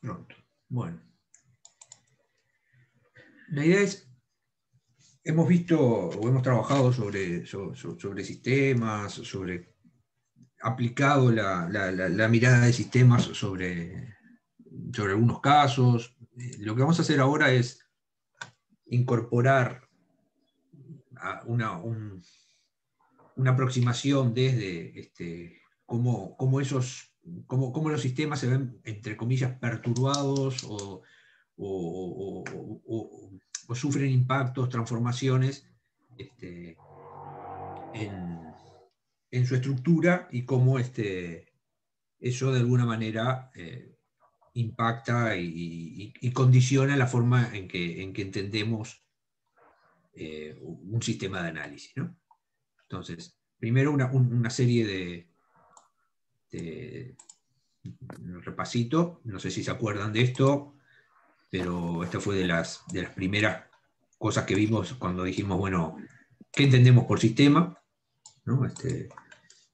Pronto. Bueno. La idea es, hemos visto o hemos trabajado sobre, sobre, sistemas, sobre aplicado la, mirada de sistemas sobre, sobre algunos casos. Lo que vamos a hacer ahora es incorporar una, una aproximación desde este, cómo, cómo esos cómo, los sistemas se ven, entre comillas, perturbados o, sufren impactos, transformaciones este, en, su estructura y cómo este, eso de alguna manera eh, impacta y, condiciona la forma en que, en que entendemos eh, un sistema de análisis. Entonces, primero una serie de, este, repasito, no sé si se acuerdan de esto, pero esta fue de las, de las primeras cosas que vimos cuando dijimos, bueno, ¿qué entendemos por sistema? Este,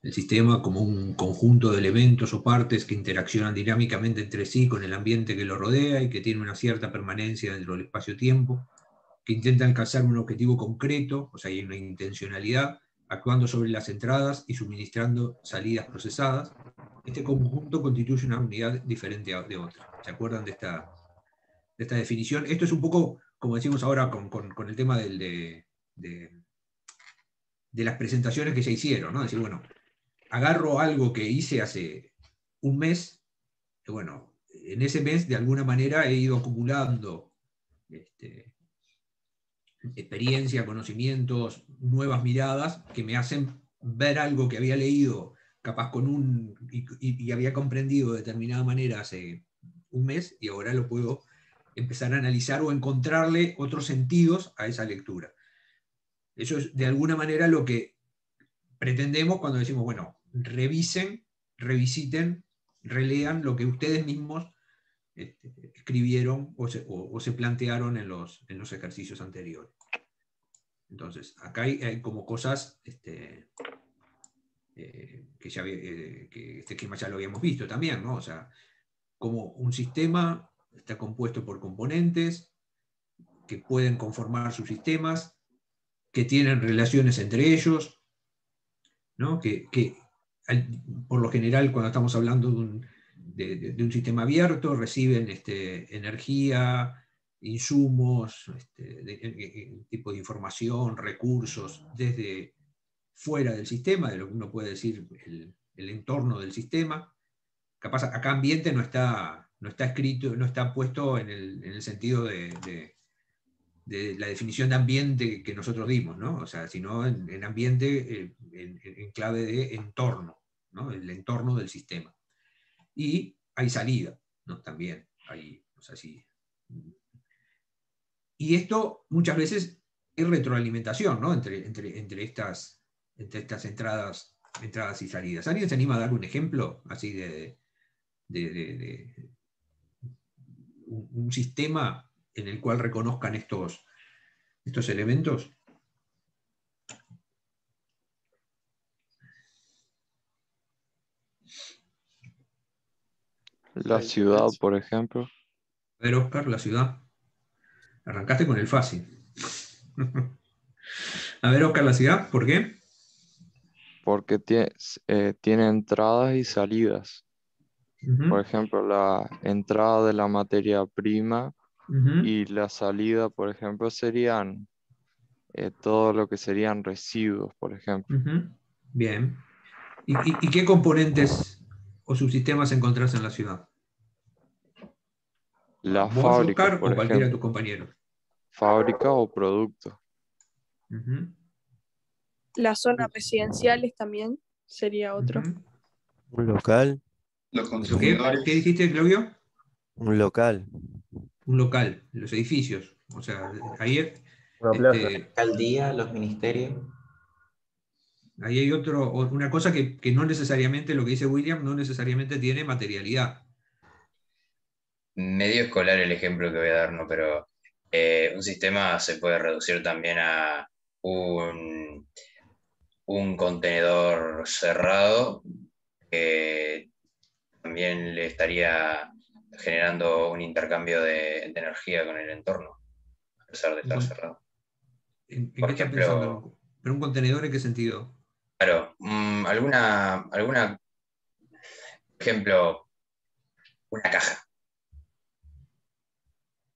el sistema como un conjunto de elementos o partes que interaccionan dinámicamente entre sí con el ambiente que lo rodea y que tiene una cierta permanencia dentro del espacio-tiempo, que intenta alcanzar un objetivo concreto, o sea, hay una intencionalidad, actuando sobre las entradas y suministrando salidas procesadas. Este conjunto constituye una unidad diferente de otra. ¿Se acuerdan de esta, esta definición? Esto es un poco, como decimos ahora, con, el tema de, de, las presentaciones que se hicieron, ¿no? decir, bueno, agarro algo que hice hace un mes, y bueno, en ese mes de alguna manera he ido acumulando este, experiencia, conocimientos, nuevas miradas que me hacen ver algo que había leído capaz con un y, había comprendido de determinada manera hace un mes y ahora lo puedo empezar a analizar o encontrarle otros sentidos a esa lectura. Eso es de alguna manera lo que pretendemos cuando decimos, bueno, revisen, revisiten, relean lo que ustedes mismos este, escribieron o se, plantearon en los, en los, ejercicios anteriores. Entonces, acá hay, como cosas este, eh, que, ya, eh, que este esquema ya lo habíamos visto también, ¿no? O sea, como un sistema está compuesto por componentes que pueden conformar sus sistemas, que tienen relaciones entre ellos, ¿no? que, que por lo general cuando estamos hablando de un, de, un sistema abierto, reciben este, energía, insumos, este, tipo de información, recursos desde fuera del sistema, de lo que uno puede decir el, entorno del sistema. Capaz acá ambiente no está, no está escrito, no está puesto en el, sentido de, la definición de ambiente que nosotros dimos, ¿no? O sea, sino en, ambiente eh, en, clave de entorno, ¿no? el entorno del sistema y hay salida, ¿no? También hay, Y esto muchas veces es retroalimentación, ¿no? Entre, entre, estas, entre estas entradas, entradas y salidas. ¿Alguien se anima a dar un ejemplo así de, un, sistema en el cual reconozcan estos, estos elementos? La ciudad, por ejemplo. A ver, Oscar, la ciudad. Arrancaste con el fácil. A ver, Oscar, la ciudad, ¿por qué? Porque tiene, eh, tiene entradas y salidas. Por ejemplo, la entrada de la materia prima y la salida, por ejemplo, serían eh, todo lo que serían residuos, por ejemplo. Bien. ¿Y, qué componentes o subsistemas encontrás en la ciudad? La fábrica. o cualquiera de tus compañeros. Fábrica o producto. Las zonas residenciales también sería otro. Un local. Los consumidores. ¿Qué, dijiste, Claudio? Un local. Un local, los edificios. O sea, ahí. Este, la alcaldía, los ministerios. Ahí hay otro, una cosa que, que, no necesariamente, lo que dice William, no necesariamente tiene materialidad medio escolar el ejemplo que voy a dar, ¿no? Pero eh, un sistema se puede reducir también a un, un contenedor cerrado que también le estaría generando un intercambio de, energía con el entorno, a pesar de estar cerrado. Por ejemplo, ¿Pero un contenedor en qué sentido? Claro, mm, alguna, alguna, ejemplo, una caja.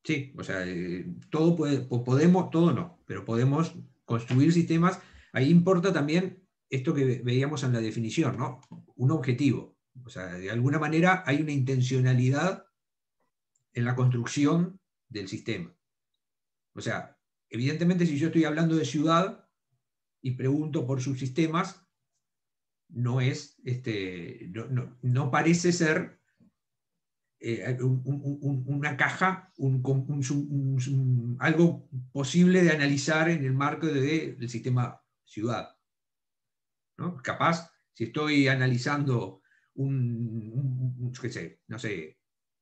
Sí, o sea, eh, todo puede, podemos, todo no, pero podemos construir sistemas. Ahí importa también esto que veíamos en la definición, ¿no? Un objetivo. O sea, de alguna manera hay una intencionalidad en la construcción del sistema. O sea, evidentemente si yo estoy hablando de ciudad y pregunto por subsistemas, no es, este, no, parece ser eh, una caja, algo posible de analizar en el marco del sistema ciudad. ¿no? Capaz, si estoy analizando un, sé, no sé,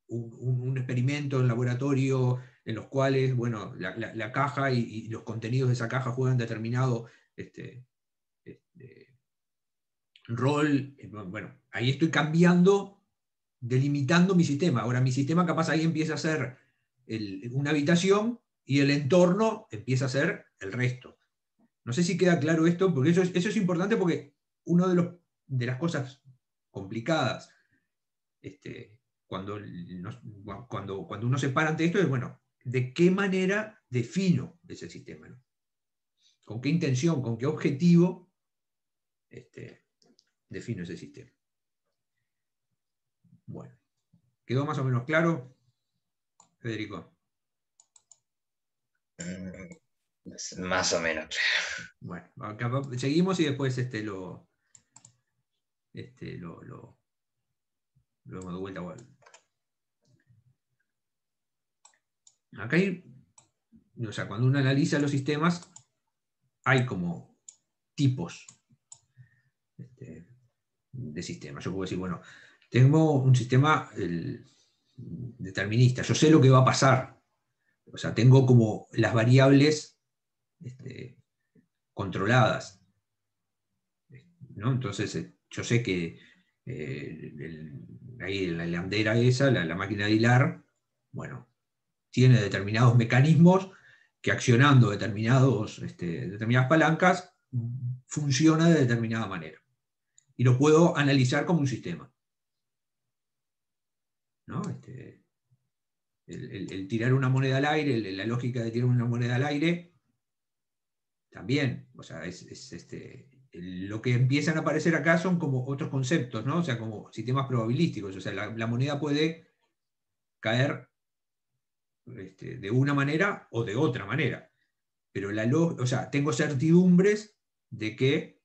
un, experimento en laboratorio en los cuales, bueno, la, caja y, los contenidos de esa caja juegan determinado este, este, rol. Bueno, ahí estoy cambiando, delimitando mi sistema. Ahora mi sistema capaz ahí empieza a ser una habitación y el entorno empieza a ser el resto. No sé si queda claro esto, porque eso es, eso es importante porque una de, de las cosas complicadas este, cuando, cuando, cuando uno se para ante esto es, bueno, ¿de qué manera defino ese sistema? ¿Con qué intención, con qué objetivo este, defino ese sistema? Bueno, ¿quedó más o menos claro, Federico? Mm, más o menos. Bueno, seguimos y después este, lo, este, lo, lo, vemos de vuelta. Acá hay, o sea, cuando uno analiza los sistemas, hay como tipos este, de sistemas. Yo puedo decir, bueno, tengo un sistema determinista, yo sé lo que va a pasar. O sea, tengo como las variables este, controladas. ¿no? Entonces, eh, yo sé que eh, ahí la landera esa, la, máquina de hilar, bueno, tiene determinados mecanismos que accionando determinados, este, determinadas palancas funciona de determinada manera. Y lo puedo analizar como un sistema. Este, el, tirar una moneda al aire, la lógica de tirar una moneda al aire, también, o sea, es, este, lo que empiezan a aparecer acá son como otros conceptos, ¿no? O sea, como sistemas probabilísticos. O sea, la, moneda puede caer este, de una manera o de otra manera. Pero la o sea, tengo certidumbres de que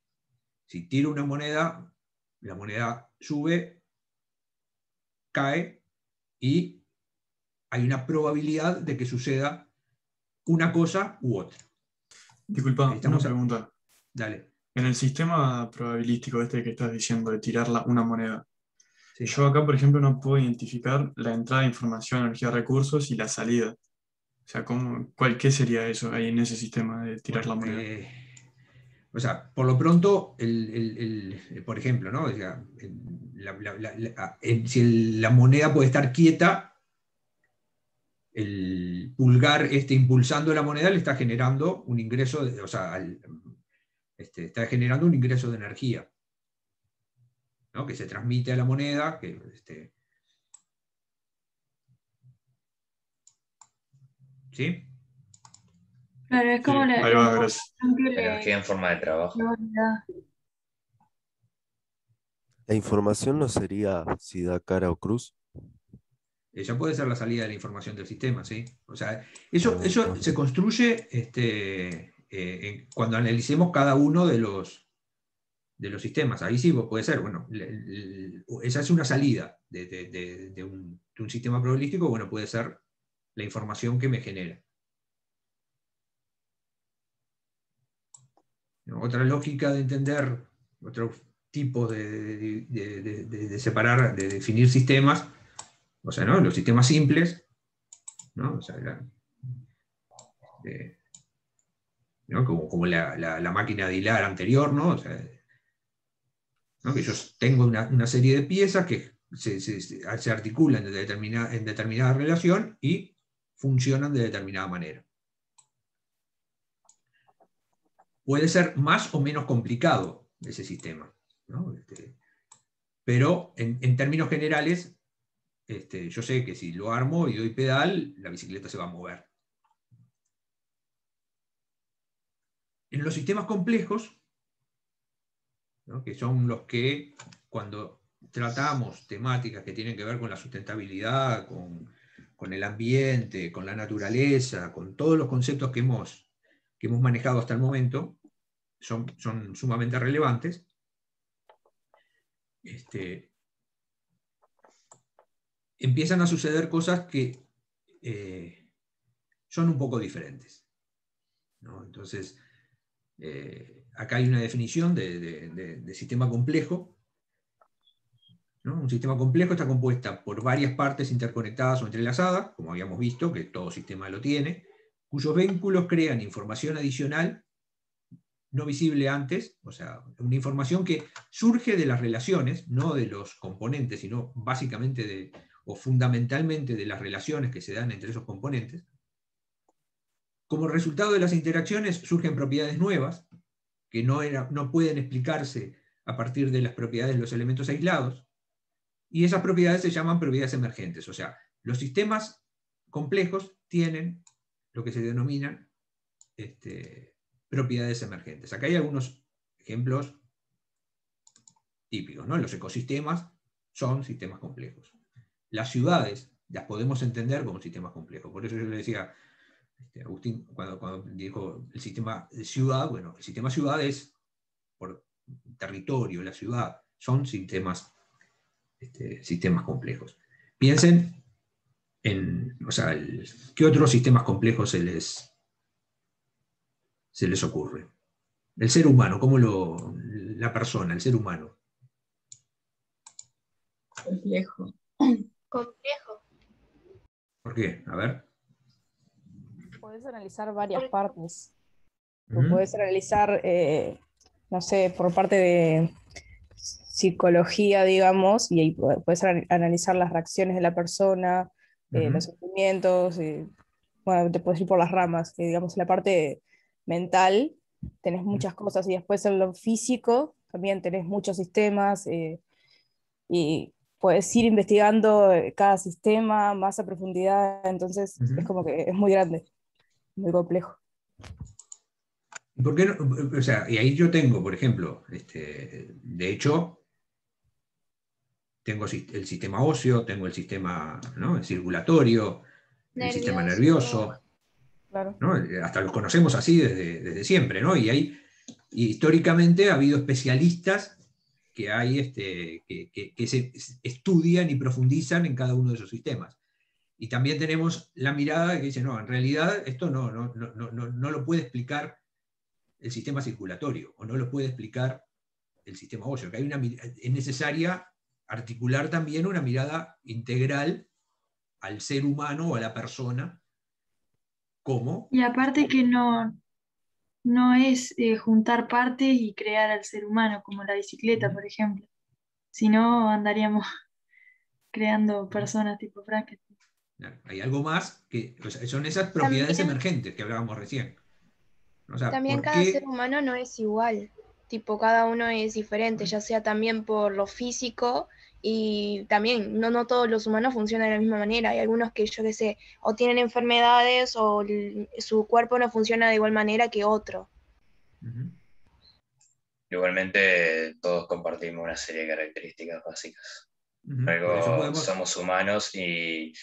si tiro una moneda, la moneda sube, cae y hay una probabilidad de que suceda una cosa u otra. Disculpa, una pregunta. Dale. En el sistema probabilístico este que estás diciendo de tirar una moneda, yo acá, por ejemplo, no puedo identificar la entrada de información, energía, recursos y la salida. O sea, ¿cómo, cuál, ¿qué sería eso ahí en ese sistema de tirar la moneda? O sea, por lo pronto, por ejemplo, ¿no? si la moneda puede estar quieta, el pulgar este impulsando la moneda le está generando un ingreso, o sea, al, este, está generando un ingreso de energía, que se transmite a la moneda, que, este, ¿sí? Claro, es como la, energía en forma de trabajo. La información no sería si da cara o cruz. Esa puede ser la salida de la información del sistema, ¿sí? O sea, eso, eso se construye este, eh, cuando analicemos cada uno de los, de los sistemas. Ahí sí puede ser, bueno, esa es una salida de, un, sistema probabilístico, bueno, puede ser la información que me genera. Otra lógica de entender, otro tipo de, separar, de definir sistemas, o sea, ¿no? los sistemas simples, ¿no? O sea, como, la, máquina de hilar anterior, ¿no? Que yo tengo una, serie de piezas que se, articulan en determinada, en determinada relación y funcionan de determinada manera. Puede ser más o menos complicado ese sistema, este, pero en, términos generales, este, yo sé que si lo armo y doy pedal, la bicicleta se va a mover. En los sistemas complejos, que son los que cuando tratamos temáticas que tienen que ver con la sustentabilidad, con, el ambiente, con la naturaleza, con todos los conceptos que hemos, que hemos manejado hasta el momento, son, son sumamente relevantes. Este, empiezan a suceder cosas que eh, son un poco diferentes. Entonces, eh, acá hay una definición de, sistema complejo. Un sistema complejo está compuesta por varias partes interconectadas o entrelazadas, como habíamos visto, que todo sistema lo tiene, cuyos vínculos crean información adicional no visible antes, o sea, una información que surge de las relaciones, no de los componentes, sino básicamente de, o fundamentalmente de las relaciones que se dan entre esos componentes. Como resultado de las interacciones surgen propiedades nuevas, que no, pueden explicarse a partir de las propiedades de los elementos aislados, y esas propiedades se llaman propiedades emergentes. O sea, los sistemas complejos tienen lo que se denominan este, propiedades emergentes. Acá hay algunos ejemplos típicos. ¿no? Los ecosistemas son sistemas complejos. Las ciudades las podemos entender como sistemas complejos. Por eso yo le decía este, Agustín, cuando, dijo el sistema de ciudad, bueno, el sistema ciudad es por territorio, la ciudad, son sistemas, este, sistemas complejos. Piensen en, o sea, ¿qué otros sistemas complejos se les, se les ocurre? El ser humano, ¿cómo lo, la persona, el ser humano? Complejo. Complejo. ¿Por qué? A ver puedes analizar varias partes. Puedes analizar, eh, no sé, por parte de psicología, digamos, y ahí puedes analizar las reacciones de la persona, eh, los sentimientos, bueno, te puedes ir por las ramas, digamos, en la parte mental tenés muchas cosas y después en lo físico también tenés muchos sistemas eh, y puedes ir investigando cada sistema más a profundidad, entonces es como que es muy grande muy complejo. ¿Por qué no? O sea, y ahí yo tengo, por ejemplo, este, de hecho, tengo el sistema óseo, tengo el sistema ¿no? el circulatorio, el sistema nervioso. Hasta los conocemos así desde, siempre, ¿no? Y hay, históricamente ha habido especialistas que hay este, que, se estudian y profundizan en cada uno de esos sistemas. Y también tenemos la mirada que dice, no, en realidad esto no, no, no, lo puede explicar el sistema circulatorio o no lo puede explicar el sistema óseo, que hay una, es necesaria articular también una mirada integral al ser humano o a la persona como... Y aparte que no, no es eh, juntar partes y crear al ser humano, como la bicicleta, por ejemplo. Si no, andaríamos creando personas tipo Frankenstein. Hay algo más que son esas propiedades emergentes que hablábamos recién. también cada ser humano no es igual, tipo cada uno es diferente, ya sea también por lo físico y también no, no todos los humanos funcionan de la misma manera. Hay algunos que yo qué sé, o tienen enfermedades o su cuerpo no funciona de igual manera que otro. Igualmente todos compartimos una serie de características básicas. somos humanos y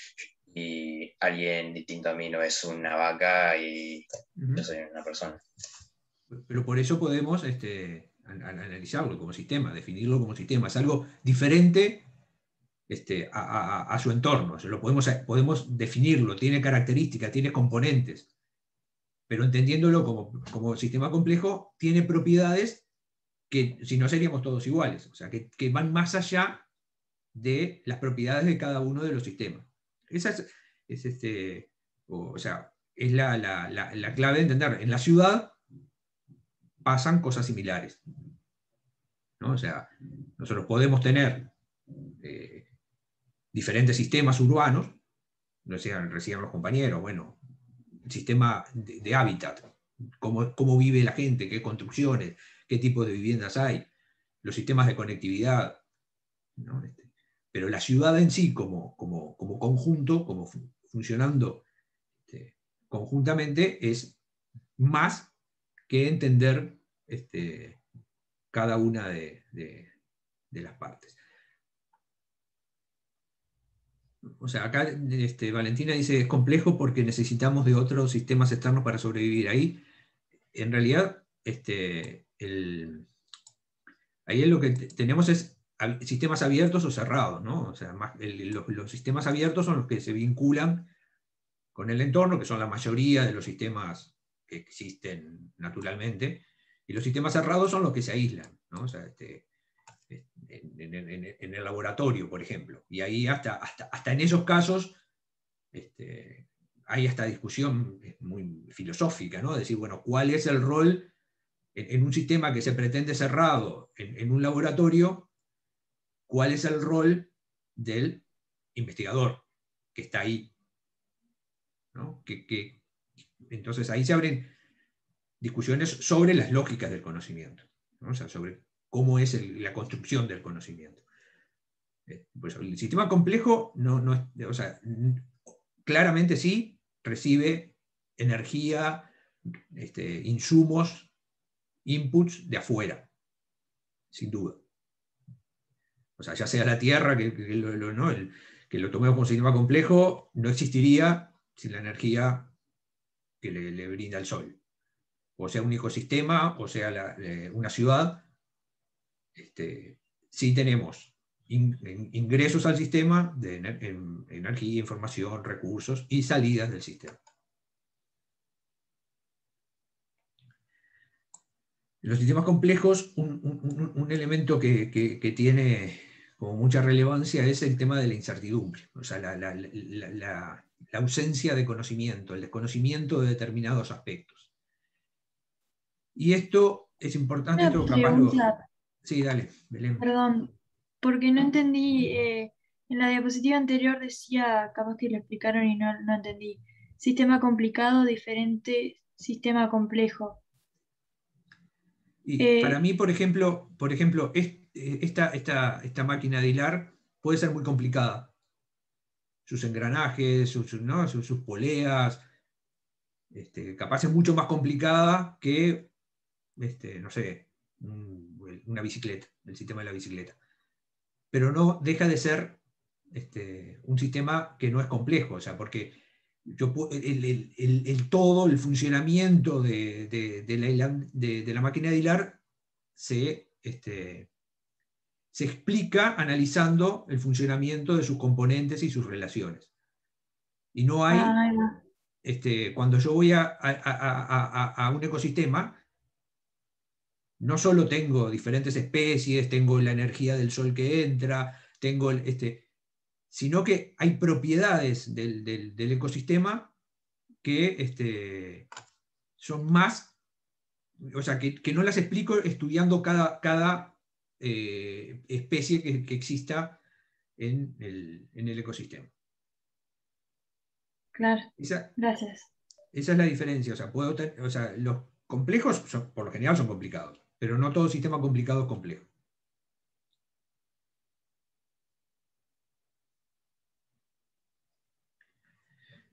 y alguien distinto a mí no es una vaca y yo soy una persona. Pero por eso podemos este, analizarlo como sistema, definirlo como sistema. Es algo diferente este, a, su entorno. Lo podemos, podemos definirlo, tiene características, tiene componentes, pero entendiéndolo como, como sistema complejo, tiene propiedades que si no seríamos todos iguales, o sea, que, que van más allá de las propiedades de cada uno de los sistemas. Esa es, este, o, sea, es la, clave de entender. En la ciudad pasan cosas similares. O sea, nosotros podemos tener eh, diferentes sistemas urbanos, no decían, recién los compañeros, bueno, el sistema de, hábitat, cómo, cómo, vive la gente, qué construcciones, qué tipo de viviendas hay, los sistemas de conectividad. Este, pero la ciudad en sí, como, como, conjunto, como funcionando este, conjuntamente, es más que entender este, cada una de, las partes. O sea, acá este, Valentina dice es complejo porque necesitamos de otros sistemas externos para sobrevivir. Ahí, en realidad, ahí lo que tenemos es sistemas abiertos o cerrados, ¿no? O sea, los, sistemas abiertos son los que se vinculan con el entorno, que son la mayoría de los sistemas que existen naturalmente, y los sistemas cerrados son los que se aíslan, ¿no? este, en, el laboratorio, por ejemplo. Y ahí hasta, hasta, en esos casos este, hay esta discusión muy filosófica, ¿no? decir, bueno, ¿cuál es el rol en, un sistema que se pretende cerrado en, un laboratorio? ¿Cuál es el rol del investigador que está ahí? Que, entonces ahí se abren discusiones sobre las lógicas del conocimiento, o sea, sobre cómo es la construcción del conocimiento. Eh, pues el sistema complejo no, no o sea, claramente sí recibe energía, este, insumos, inputs de afuera, sin duda. O sea, ya sea la Tierra, que, lo, tomemos como sistema complejo, no existiría sin la energía que le brinda el Sol o sea un ecosistema, o sea eh, una ciudad, este, sí tenemos ingresos al sistema de energía, información, recursos y salidas del sistema. En los sistemas complejos, un, elemento que, tiene como mucha relevancia es el tema de la incertidumbre, o sea, la, la ausencia de conocimiento, el desconocimiento de determinados aspectos. Y esto es importante, Sí, dale, Belén. Perdón, porque no entendí, eh, en la diapositiva anterior decía, capaz que lo explicaron y no, entendí, sistema complicado, diferente, sistema complejo. Y eh, para mí, por ejemplo, por ejemplo eh, esta, esta, esta, máquina de hilar puede ser muy complicada. Sus engranajes, sus, sus, poleas, este, capaz es mucho más complicada que este, no sé, una bicicleta, el sistema de la bicicleta. Pero no deja de ser este, un sistema que no es complejo, o sea, porque yo, el, todo, el funcionamiento de, la, máquina de hilar se, este, se explica analizando el funcionamiento de sus componentes y sus relaciones. Y no hay, ah, este, cuando yo voy a, a, un ecosistema, no solo tengo diferentes especies, tengo la energía del sol que entra, tengo este, sino que hay propiedades del, ecosistema que este, son más, o sea, que, no las explico estudiando cada, cada eh, especie que, exista en el, ecosistema. Claro. Gracias. Esa es la diferencia. O sea, puedo o sea, los complejos por lo general son complicados pero no todo sistema complicado es complejo.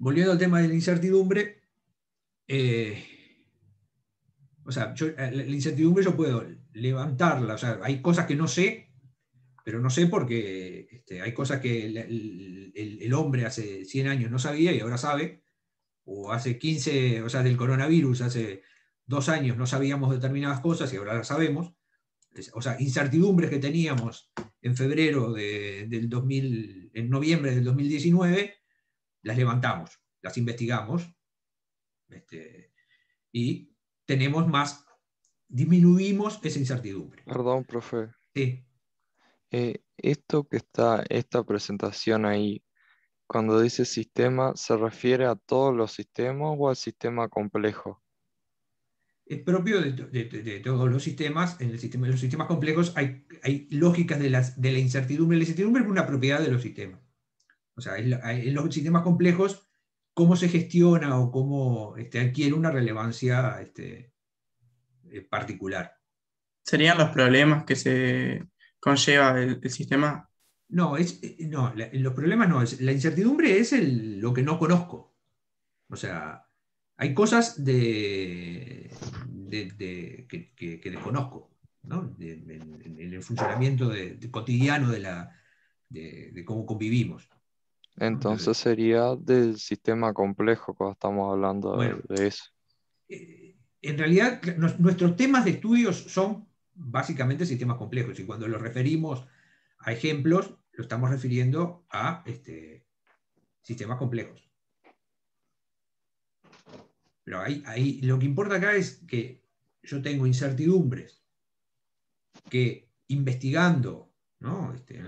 Volviendo al tema de la incertidumbre, eh, o sea, eh, la incertidumbre yo puedo levantarla, o sea, hay cosas que no sé, pero no sé porque este, hay cosas que el, hombre hace 100 años no sabía y ahora sabe, o hace 15, o sea, del coronavirus hace dos años no sabíamos determinadas cosas y ahora las sabemos. O sea, incertidumbres que teníamos en febrero del 2000, en noviembre del 2019, las levantamos, las investigamos este, y tenemos más, disminuimos esa incertidumbre. Perdón, profe. Sí. Eh, esto que está, esta presentación ahí, cuando dice sistema, ¿se refiere a todos los sistemas o al sistema complejo? es propio de, todos los sistemas. En, el sistema, los sistemas complejos hay, hay lógicas de, de la incertidumbre. La incertidumbre es una propiedad de los sistemas. O sea, en, los sistemas complejos, cómo se gestiona o cómo este, adquiere una relevancia este, eh, particular. ¿Serían los problemas que se conlleva el, sistema? No, es, eh, no los problemas no. Es, la incertidumbre es lo que no conozco. O sea, hay cosas de, que, desconozco, ¿no? en, el funcionamiento cotidiano de, la, de, cómo convivimos. Entonces sería del sistema complejo cuando estamos hablando de, eso. Eh, en realidad, nuestros temas de estudios son básicamente sistemas complejos y cuando los referimos a ejemplos, lo estamos refiriendo a este, sistemas complejos. Pero ahí, lo que importa acá es que yo tengo incertidumbres que investigando, este,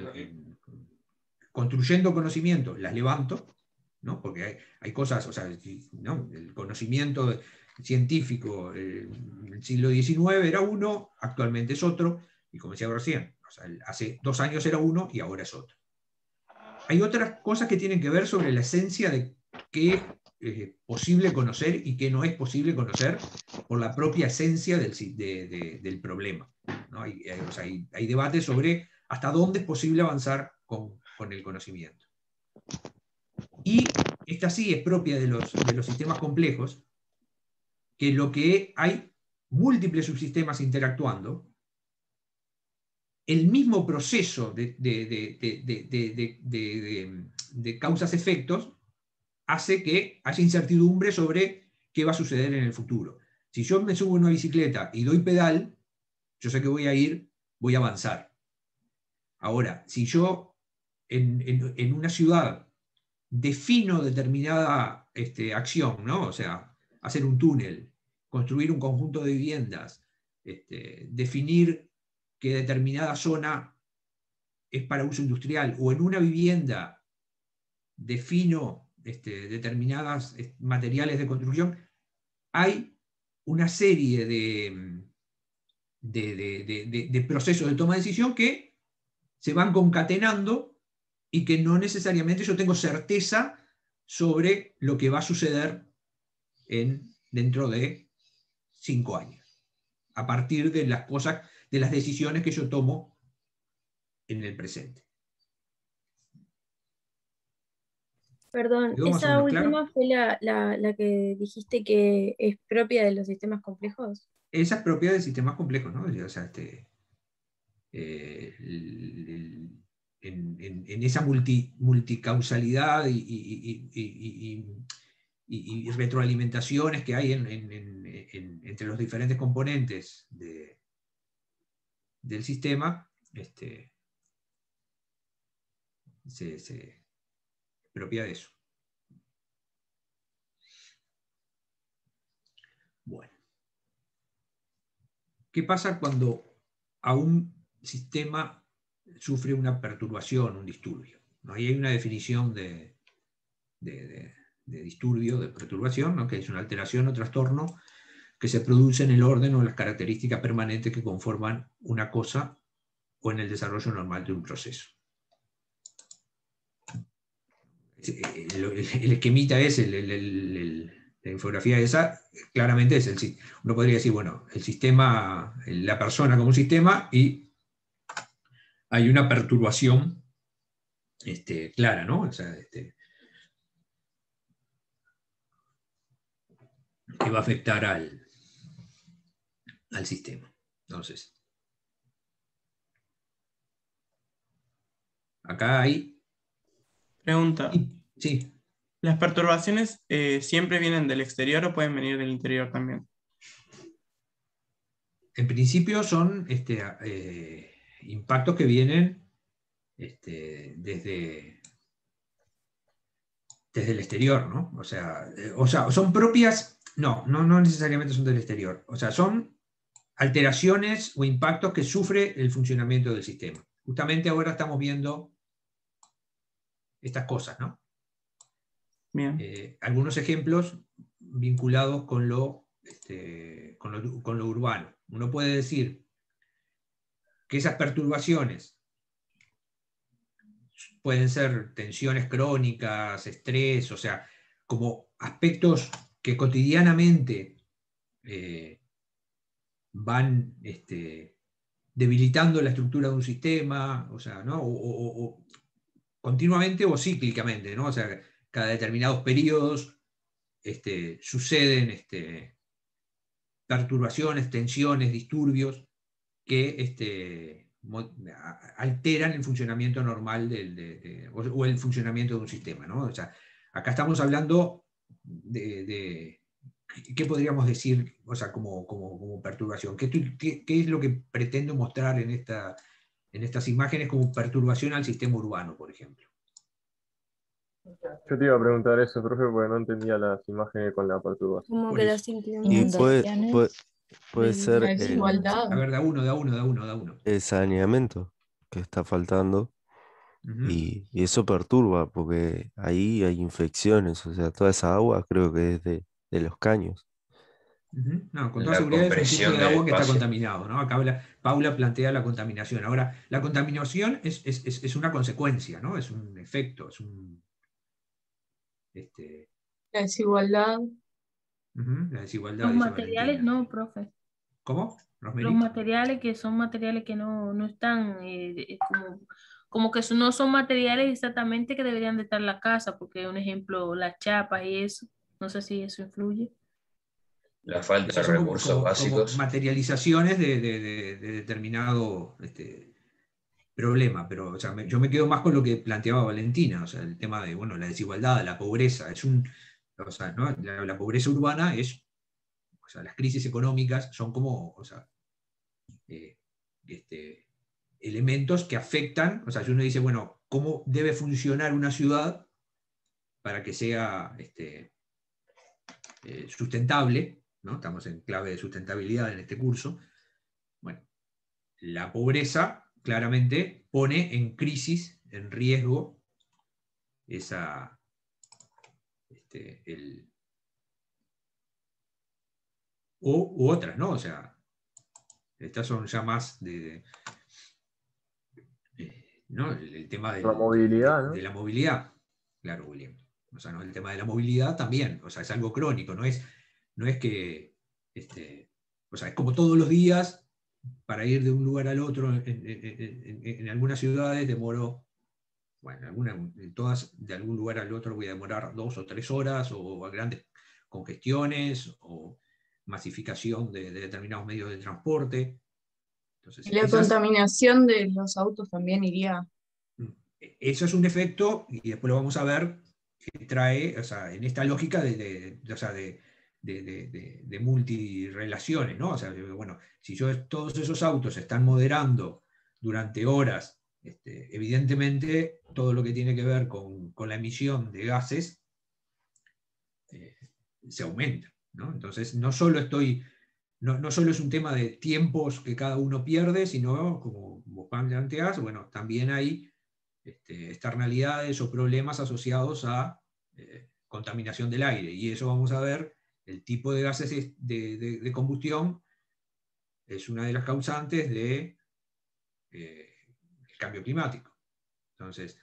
construyendo conocimiento, las levanto, ¿no? porque hay, cosas, o sea, el conocimiento científico en el siglo XIX era uno, actualmente es otro, y como decía recién, hace dos años era uno y ahora es otro. Hay otras cosas que tienen que ver sobre la esencia de qué eh, posible conocer y que no es posible conocer por la propia esencia del, del problema. Hay, hay, debates sobre hasta dónde es posible avanzar con, con, el conocimiento. Y esta sí es propia de los, de los sistemas complejos, que lo que hay múltiples subsistemas interactuando, el mismo proceso de, de causas-efectos hace que haya incertidumbre sobre qué va a suceder en el futuro. Si yo me subo en una bicicleta y doy pedal, yo sé que voy a ir, voy a avanzar. Ahora, si yo en, una ciudad defino determinada este, acción, ¿no? o sea, hacer un túnel, construir un conjunto de viviendas, este, definir que determinada zona es para uso industrial, o en una vivienda defino este, determinados materiales de construcción, hay una serie de, de, procesos de toma de decisión que se van concatenando y que no necesariamente yo tengo certeza sobre lo que va a suceder en, dentro de cinco años, a partir de las cosas, de las decisiones que yo tomo en el presente. Perdón, esa última fue la, que dijiste que es propia de los sistemas complejos. Esa es propia de sistemas complejos, ¿no? O sea, este, eh, en, esa multi, multicausalidad y, retroalimentaciones que hay entre los diferentes componentes del sistema, este, se, propia de eso. Bueno. ¿Qué pasa cuando a un sistema sufre una perturbación, un disturbio? Ahí hay una definición de, disturbio, de perturbación, que es una alteración o trastorno que se produce en el orden o las características permanentes que conforman una cosa o en el desarrollo normal de un proceso. el, esquemita es la infografía esa, claramente es el uno podría decir, bueno, el sistema, la persona como sistema y hay una perturbación este, clara, ¿no? Este, que va a afectar al, al sistema. Entonces, acá hay Pregunta. Sí. ¿Las perturbaciones eh, siempre vienen del exterior o pueden venir del interior también? En principio son este, eh, impactos que vienen este, desde, desde el exterior, ¿no? O sea, eh, o sea, son propias, no, no, no necesariamente son del exterior. O sea, son alteraciones o impactos que sufre el funcionamiento del sistema. Justamente ahora estamos viendo estas cosas, ¿no? Eh, algunos ejemplos vinculados con lo, este, con lo urbano. Uno puede decir que esas perturbaciones pueden ser tensiones crónicas, estrés, o sea, como aspectos que cotidianamente eh, van este, debilitando la estructura de un sistema, o sea, ¿no? O, continuamente o cíclicamente, ¿no? O sea, cada determinados periodos este, suceden este, perturbaciones, tensiones, disturbios que este, alteran el funcionamiento normal del, o, el funcionamiento de un sistema. ¿no? O sea, acá estamos hablando de, ¿qué podríamos decir o sea, como, como, perturbación? ¿Qué, ¿Qué, es lo que pretendo mostrar en, esta, en estas imágenes como perturbación al sistema urbano, por ejemplo? Yo te iba a preguntar eso, profe, porque no entendía las imágenes con la perturbación. Como que las puede, puede, ser. a ver, da uno, da uno, da uno, da uno. El saneamiento que está faltando. y, eso perturba, porque ahí hay infecciones, o sea, toda esa agua creo que es de, de los caños. No, con toda seguridad es un tipo de agua que está contaminado. ¿no? Acá Paula plantea la contaminación. Ahora, la contaminación es, es, es, una consecuencia, ¿no? es un efecto, es un, este, la desigualdad. La desigualdad. Los materiales no, profe. ¿Cómo? Los materiales que son materiales que no, no están eh, como, como que no son materiales exactamente que deberían de estar en la casa, porque un ejemplo, las chapas y eso, no sé si eso influye. La falta de recursos básicos. materializaciones de, de, de, determinado este, problema, pero yo me quedo más con lo que planteaba Valentina, o sea, el tema de bueno, la desigualdad, la pobreza, es un, la, pobreza urbana es, o sea, las crisis económicas son como, o sea, eh, este, elementos que afectan, o sea, si uno dice, bueno, ¿cómo debe funcionar una ciudad para que sea este, eh, sustentable? ¿no? Estamos en clave de sustentabilidad en este curso. Bueno, la pobreza claramente pone en crisis, en riesgo, esa, este, el, o, u otras, ¿no? O sea, estas son ya más de, ¿no? el, tema de la movilidad, de, la movilidad, claro, William. O sea, ¿no? el tema de la movilidad también, o sea, es algo crónico, no es, no es que, este, o sea, es como todos los días para ir de un lugar al otro, en, algunas ciudades demoro, bueno, en, todas, de algún lugar al otro voy a demorar dos o tres horas, o grandes congestiones, o masificación de, determinados medios de transporte. y la contaminación de los autos también iría. Mm, eso es un efecto, y después lo vamos a ver, que trae, o sea, en esta lógica de, de de, de, multirelaciones, ¿no? O sea, bueno, si yo todos esos autos se están moderando durante horas, este, evidentemente todo lo que tiene que ver con, la emisión de gases eh, se aumenta, ¿no? Entonces, no solo estoy, no, solo es un tema de tiempos que cada uno pierde, sino, como vos planteás, bueno, también hay este, externalidades o problemas asociados a eh, contaminación del aire, y eso vamos a ver el tipo de gases de, combustión es una de las causantes de, eh, cambio climático. Entonces,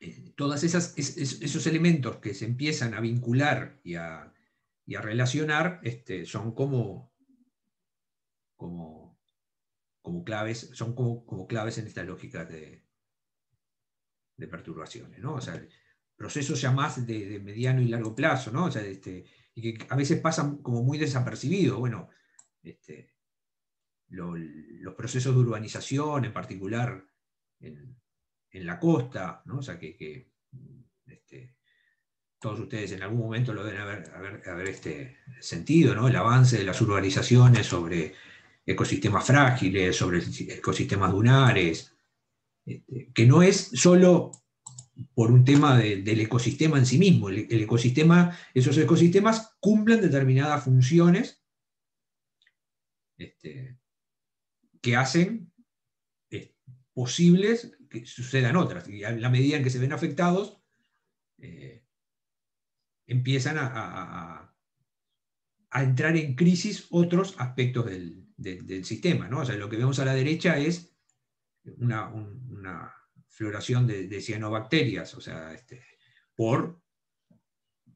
eh, todos esos elementos que se empiezan a vincular y a, relacionar este, son como, como, como, claves, son como, claves en esta lógica de, de perturbaciones. ¿no? O sea, procesos ya más de, mediano y largo plazo, ¿no? O sea, este, y que a veces pasan como muy desapercibidos. Bueno, este, los procesos de urbanización, en particular en, la costa, ¿no? O sea, que, este, todos ustedes en algún momento lo deben haber, este, sentido, ¿no? El avance de las urbanizaciones sobre ecosistemas frágiles, sobre ecosistemas dunares, este, que no es solo por un tema del ecosistema en sí mismo. El, ecosistema, esos ecosistemas cumplen determinadas funciones este, que hacen eh, posibles que sucedan otras. Y a la medida en que se ven afectados, eh, empiezan a, a entrar en crisis otros aspectos del, sistema. ¿no? O sea, lo que vemos a la derecha es una, floración de, cianobacterias, o sea, este, por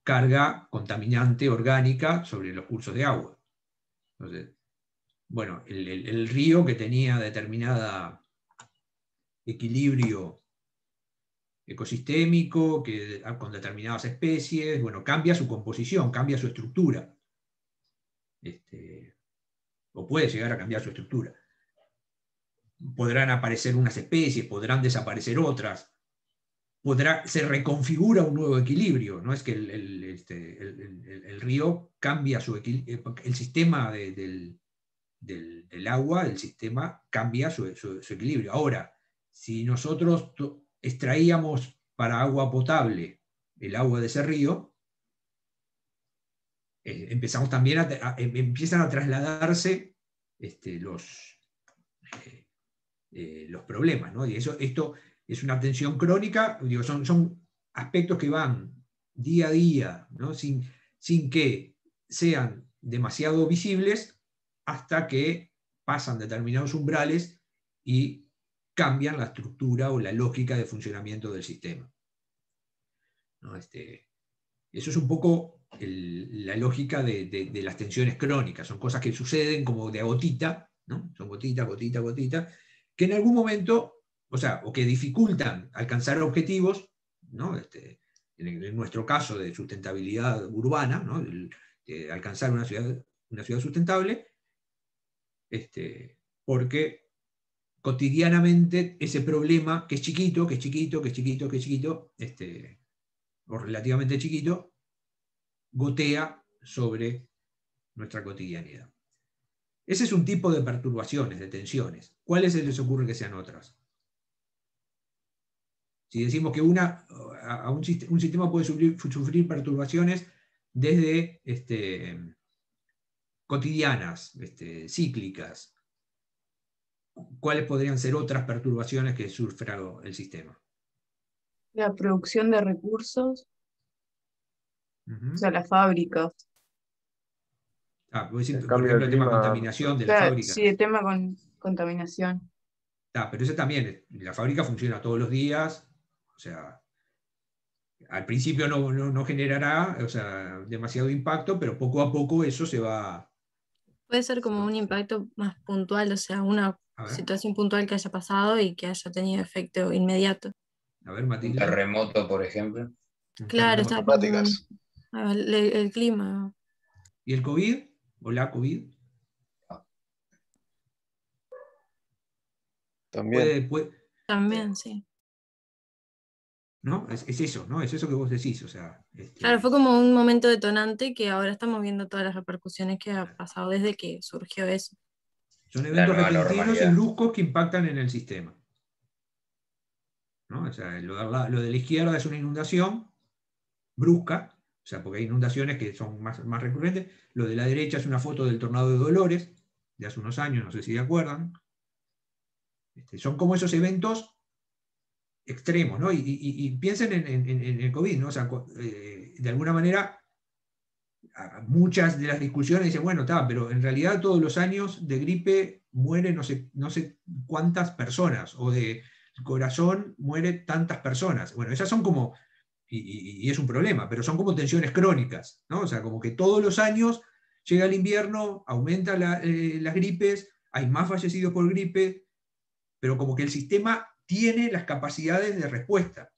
carga contaminante orgánica sobre los cursos de agua. Entonces, bueno, el, río que tenía determinada equilibrio ecosistémico, que, con determinadas especies, bueno, cambia su composición, cambia su estructura. Este, o puede llegar a cambiar su estructura. Podrán aparecer unas especies, podrán desaparecer otras, podrá, se reconfigura un nuevo equilibrio, no es que el, este, río cambia su el sistema del, agua, el sistema cambia su, equilibrio. Ahora, si nosotros extraíamos para agua potable el agua de ese río, eh, empezamos también a, em, empiezan a trasladarse este, los, eh, eh, los problemas, ¿no? Y eso, esto es una tensión crónica, digo, son, son aspectos que van día a día, ¿no? sin, sin que sean demasiado visibles hasta que pasan determinados umbrales y cambian la estructura o la lógica de funcionamiento del sistema. Este, eso es un poco la lógica de, las tensiones crónicas, son cosas que suceden como de gotita, ¿no? son gotita, gotita, gotita, que en algún momento o sea, o que dificultan alcanzar objetivos. Este, en, nuestro caso de sustentabilidad urbana, ¿no? de alcanzar una ciudad, una ciudad sustentable, este, porque cotidianamente ese problema, que es chiquito, que es chiquito, que es chiquito, que es chiquito, este, o relativamente chiquito, gotea sobre nuestra cotidianidad. Ese es un tipo de perturbaciones, de tensiones. ¿Cuáles se les ocurre que sean otras? Si decimos que una, un, sistema puede sufrir, perturbaciones desde este, cotidianas, este, cíclicas, ¿cuáles podrían ser otras perturbaciones que sufra el sistema? La producción de recursos, o sea, las fábricas. Ah, por ejemplo, el tema de contaminación de la fábrica. Sí, el tema con contaminación. Ah, pero ese también, la fábrica funciona todos los días, o sea, al principio no, generará o sea, demasiado impacto, pero poco a poco eso se va... Puede ser como un impacto más puntual, o sea, una situación puntual que haya pasado y que haya tenido efecto inmediato. A ver, Matilde. Un terremoto, por ejemplo. Claro, está el, el, clima. ¿Y el COVID? ¿O la COVID? También. También, sí. ¿No? Es, eso, ¿no? Es eso que vos decís, o sea. Este claro, fue como un momento detonante que ahora estamos viendo todas las repercusiones que ha pasado desde que surgió eso. Son eventos repentinos y bruscos que impactan en el sistema. ¿no? O sea, lo, de la izquierda es una inundación brusca, o sea, porque hay inundaciones que son más, más recurrentes. Lo de la derecha es una foto del tornado de Dolores, de hace unos años, no sé si se acuerdan. Este, son como esos eventos extremos, ¿no? Y, piensen en, el COVID, ¿no? O sea, eh, de alguna manera, muchas de las discusiones dicen, bueno, está, pero en realidad todos los años de gripe mueren no sé, no sé cuántas personas, o de corazón muere tantas personas. Bueno, esas son como, y, es un problema, pero son como tensiones crónicas, ¿no? O sea, como que todos los años llega el invierno, aumenta eh, las gripes, hay más fallecidos por gripe, pero como que el sistema tiene las capacidades de respuesta.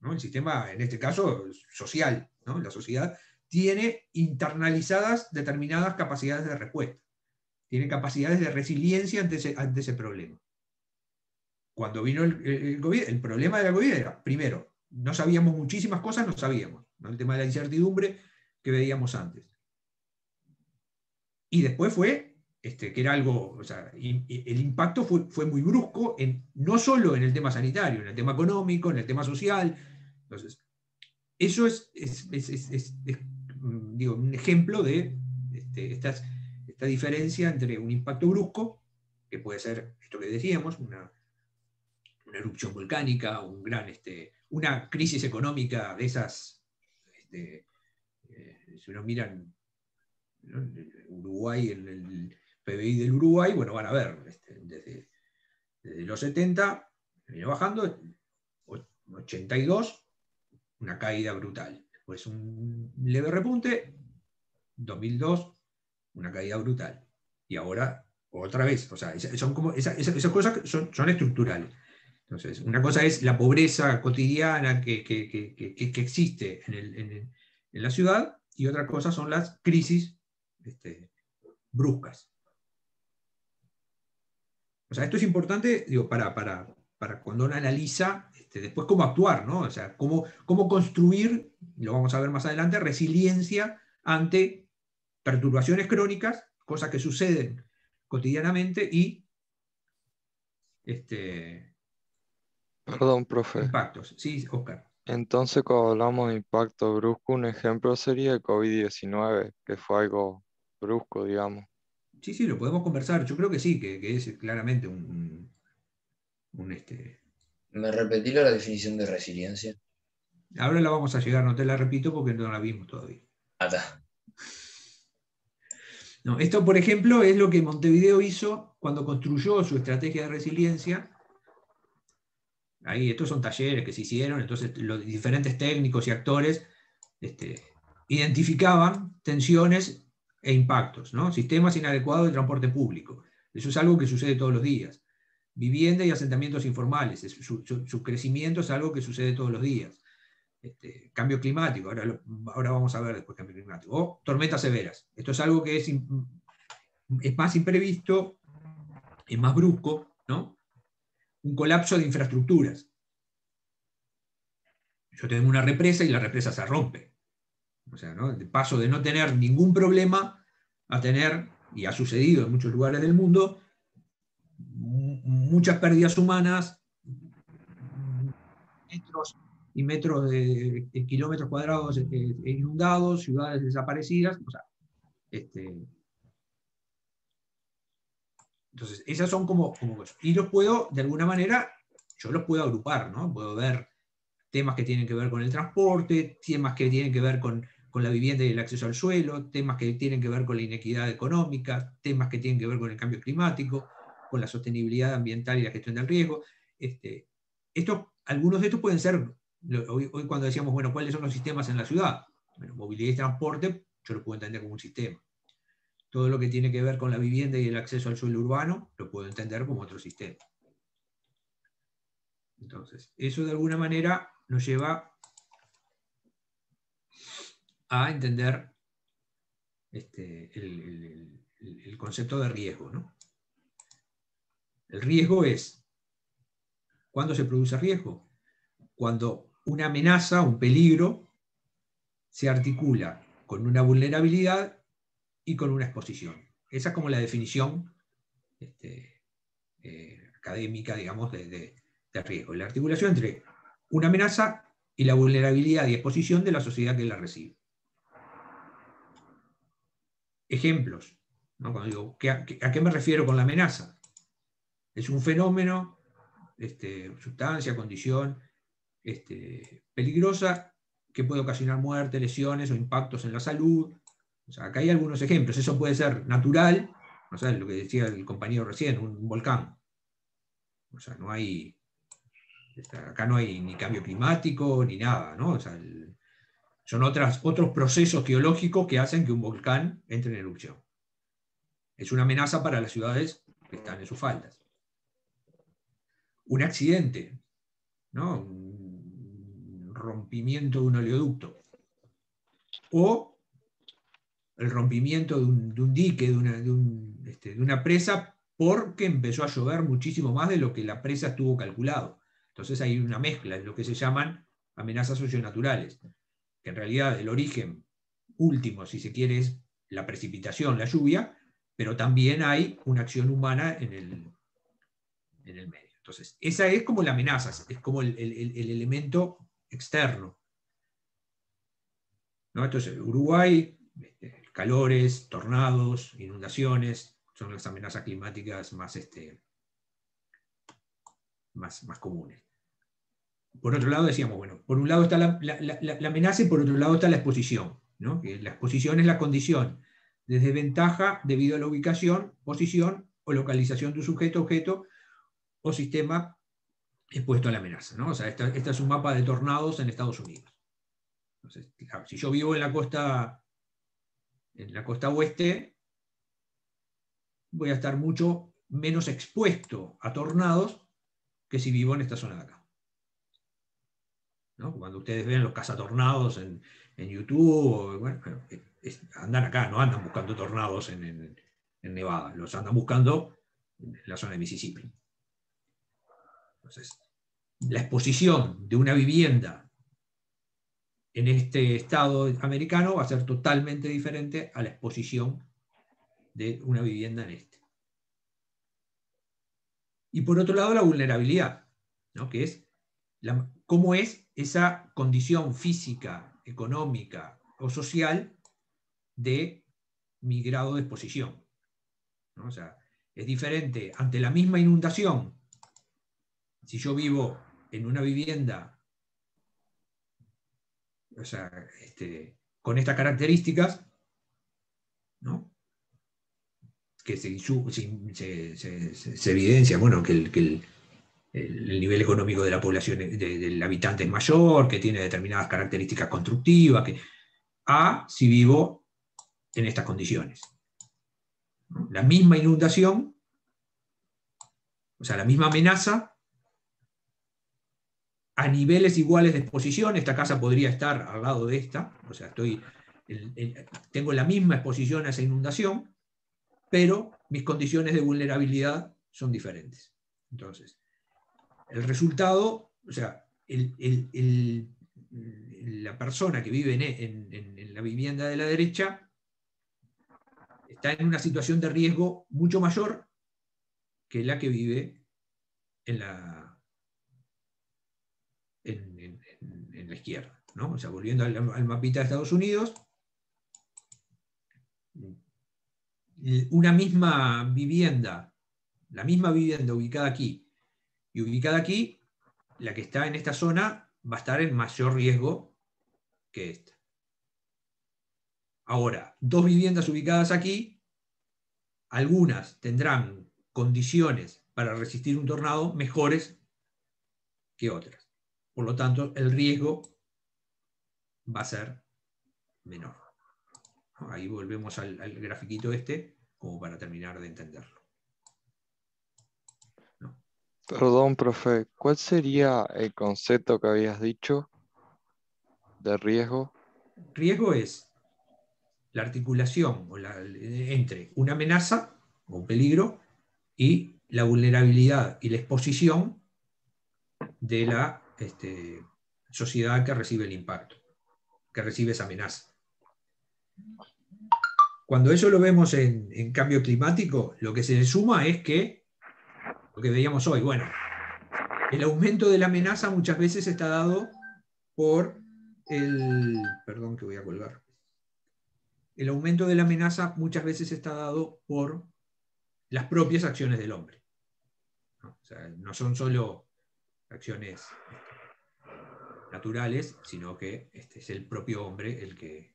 ¿no? El sistema, en este caso, social, ¿no? la sociedad, tiene internalizadas determinadas capacidades de respuesta. Tiene capacidades de resiliencia ante ese, problema. Cuando vino el, COVID, el problema de la COVID era, primero, no sabíamos muchísimas cosas, no sabíamos. El tema de la incertidumbre que veíamos antes. Y después fue este, que era algo, o sea, el impacto fue, muy brusco, en, no solo en el tema sanitario, en el tema económico, en el tema social. Entonces, eso es, mm, un ejemplo de este, esta diferencia entre un impacto brusco, que puede ser esto que decíamos, una, erupción volcánica, un gran, este, una crisis económica de esas, eh, si uno miran Uruguay, el, el, PBI del Uruguay, bueno, van a ver, este, desde, los 70 viene bajando, 82, una caída brutal. Después un leve repunte, 2002, una caída brutal. Y ahora, otra vez, o sea, son como, esas, cosas son, estructurales. Entonces, una cosa es la pobreza cotidiana que, existe en, la ciudad y otra cosa son las crisis este, bruscas. O sea, esto es importante digo, para, para, para cuando uno analiza este, después cómo actuar, ¿no? O sea, cómo, cómo construir, lo vamos a ver más adelante, resiliencia ante perturbaciones crónicas, cosas que suceden cotidianamente y este, Perdón, profe. Impactos. Sí, Oscar. Entonces, cuando hablamos de impacto brusco, un ejemplo sería el COVID-19, que fue algo brusco, digamos. Sí, sí, lo podemos conversar. Yo creo que sí, que, es claramente un, un, este... ¿Me repetí la definición de resiliencia? Ahora la vamos a llegar, no te la repito porque no la vimos todavía. Ah, no, esto, por ejemplo, es lo que Montevideo hizo cuando construyó su estrategia de resiliencia. Ahí, estos son talleres que se hicieron, entonces los diferentes técnicos y actores este, identificaban tensiones e impactos, ¿no? Sistemas inadecuados de transporte público. Eso es algo que sucede todos los días. Vivienda y asentamientos informales. Su, crecimiento es algo que sucede todos los días. Este, cambio climático, ahora, ahora vamos a ver después cambio climático. O tormentas severas. Esto es algo que es, es más imprevisto, es más brusco, ¿no? Un colapso de infraestructuras. Yo tengo una represa y la represa se rompe. O sea, ¿no? de paso de no tener ningún problema a tener, y ha sucedido en muchos lugares del mundo, muchas pérdidas humanas, metros y metros de, kilómetros cuadrados eh, eh, inundados, ciudades desaparecidas. O sea, este, entonces, esas son como, como... Y los puedo, de alguna manera, yo los puedo agrupar, ¿no? Puedo ver temas que tienen que ver con el transporte, temas que tienen que ver con con la vivienda y el acceso al suelo, temas que tienen que ver con la inequidad económica, temas que tienen que ver con el cambio climático, con la sostenibilidad ambiental y la gestión del riesgo. Este, algunos de estos pueden ser, hoy, cuando decíamos, bueno, ¿cuáles son los sistemas en la ciudad? Bueno, movilidad y transporte, yo lo puedo entender como un sistema. Todo lo que tiene que ver con la vivienda y el acceso al suelo urbano, lo puedo entender como otro sistema. Entonces, eso de alguna manera nos lleva a entender este, el, concepto de riesgo. El riesgo es, ¿cuándo se produce riesgo? Cuando una amenaza, un peligro, se articula con una vulnerabilidad y con una exposición. Esa es como la definición este, eh, académica, digamos, de, de riesgo. La articulación entre una amenaza y la vulnerabilidad y exposición de la sociedad que la recibe ejemplos. Cuando digo, a, qué me refiero con la amenaza? Es un fenómeno, este, sustancia, condición este, peligrosa que puede ocasionar muerte, lesiones o impactos en la salud. acá hay algunos ejemplos. Eso puede ser natural, lo que decía el compañero recién, un, volcán. O sea, no hay, acá no hay ni cambio climático ni nada, ¿no? O sea, son otras, otros procesos geológicos que hacen que un volcán entre en erupción. Es una amenaza para las ciudades que están en sus faldas. Un accidente, ¿no? un rompimiento de un oleoducto. O el rompimiento de un, dique, de una, este, de una presa, porque empezó a llover muchísimo más de lo que la presa estuvo calculado. Entonces hay una mezcla, es lo que se llaman amenazas socionaturales en realidad el origen último, si se quiere, es la precipitación, la lluvia, pero también hay una acción humana en el, en el medio. Entonces, esa es como la amenaza, es como el, elemento externo. ¿No? Entonces, Uruguay, este, calores, tornados, inundaciones, son las amenazas climáticas más, este, más, más comunes por otro lado decíamos, bueno, por un lado está la, amenaza y por otro lado está la exposición, ¿no? la exposición es la condición desventaja debido a la ubicación, posición o localización de un sujeto, objeto o sistema expuesto a la amenaza. ¿no? O sea, esta, es un mapa de tornados en Estados Unidos. Entonces, si yo vivo en la costa, en la costa oeste, voy a estar mucho menos expuesto a tornados que si vivo en esta zona de acá. Cuando ustedes ven los cazatornados en, en YouTube, andan acá, no andan buscando tornados en, Nevada, los andan buscando en la zona de Mississippi. Entonces, la exposición de una vivienda en este estado americano va a ser totalmente diferente a la exposición de una vivienda en este. Y por otro lado, la vulnerabilidad, que es cómo es esa condición física, económica o social de mi grado de exposición. O sea, es diferente ante la misma inundación. Si yo vivo en una vivienda o sea, este, con estas características, ¿no? que se, evidencia bueno, que, el, nivel económico de la población del habitante es mayor, que tiene determinadas características constructivas, que, a si vivo en estas condiciones. La misma inundación, o sea, la misma amenaza, a niveles iguales de exposición, esta casa podría estar al lado de esta, o sea, estoy, tengo la misma exposición a esa inundación, pero mis condiciones de vulnerabilidad son diferentes. Entonces, el resultado, o sea, la persona que vive en, la vivienda de la derecha está en una situación de riesgo mucho mayor que la que vive en la, en, la izquierda. ¿no? O sea, volviendo al mapita de Estados Unidos, una misma vivienda, la misma vivienda ubicada aquí y ubicada aquí, la que está en esta zona va a estar en mayor riesgo que esta. Ahora, dos viviendas ubicadas aquí, algunas tendrán condiciones para resistir un tornado mejores que otras. Por lo tanto, el riesgo va a ser menor. Ahí volvemos al, grafiquito este, como para terminar de entenderlo. Perdón, profe, ¿cuál sería el concepto que habías dicho de riesgo? Riesgo es la articulación entre una amenaza o un peligro y la vulnerabilidad y la exposición de la este, sociedad que recibe el impacto, que recibe esa amenaza. Cuando eso lo vemos en, cambio climático, lo que se suma es que, lo que veíamos hoy, bueno, el aumento de la amenaza muchas veces está dado por el, perdón que voy a colgar, el aumento de la amenaza muchas veces está dado por las propias acciones del hombre. ¿no? no son solo acciones naturales, sino que este es el propio hombre el que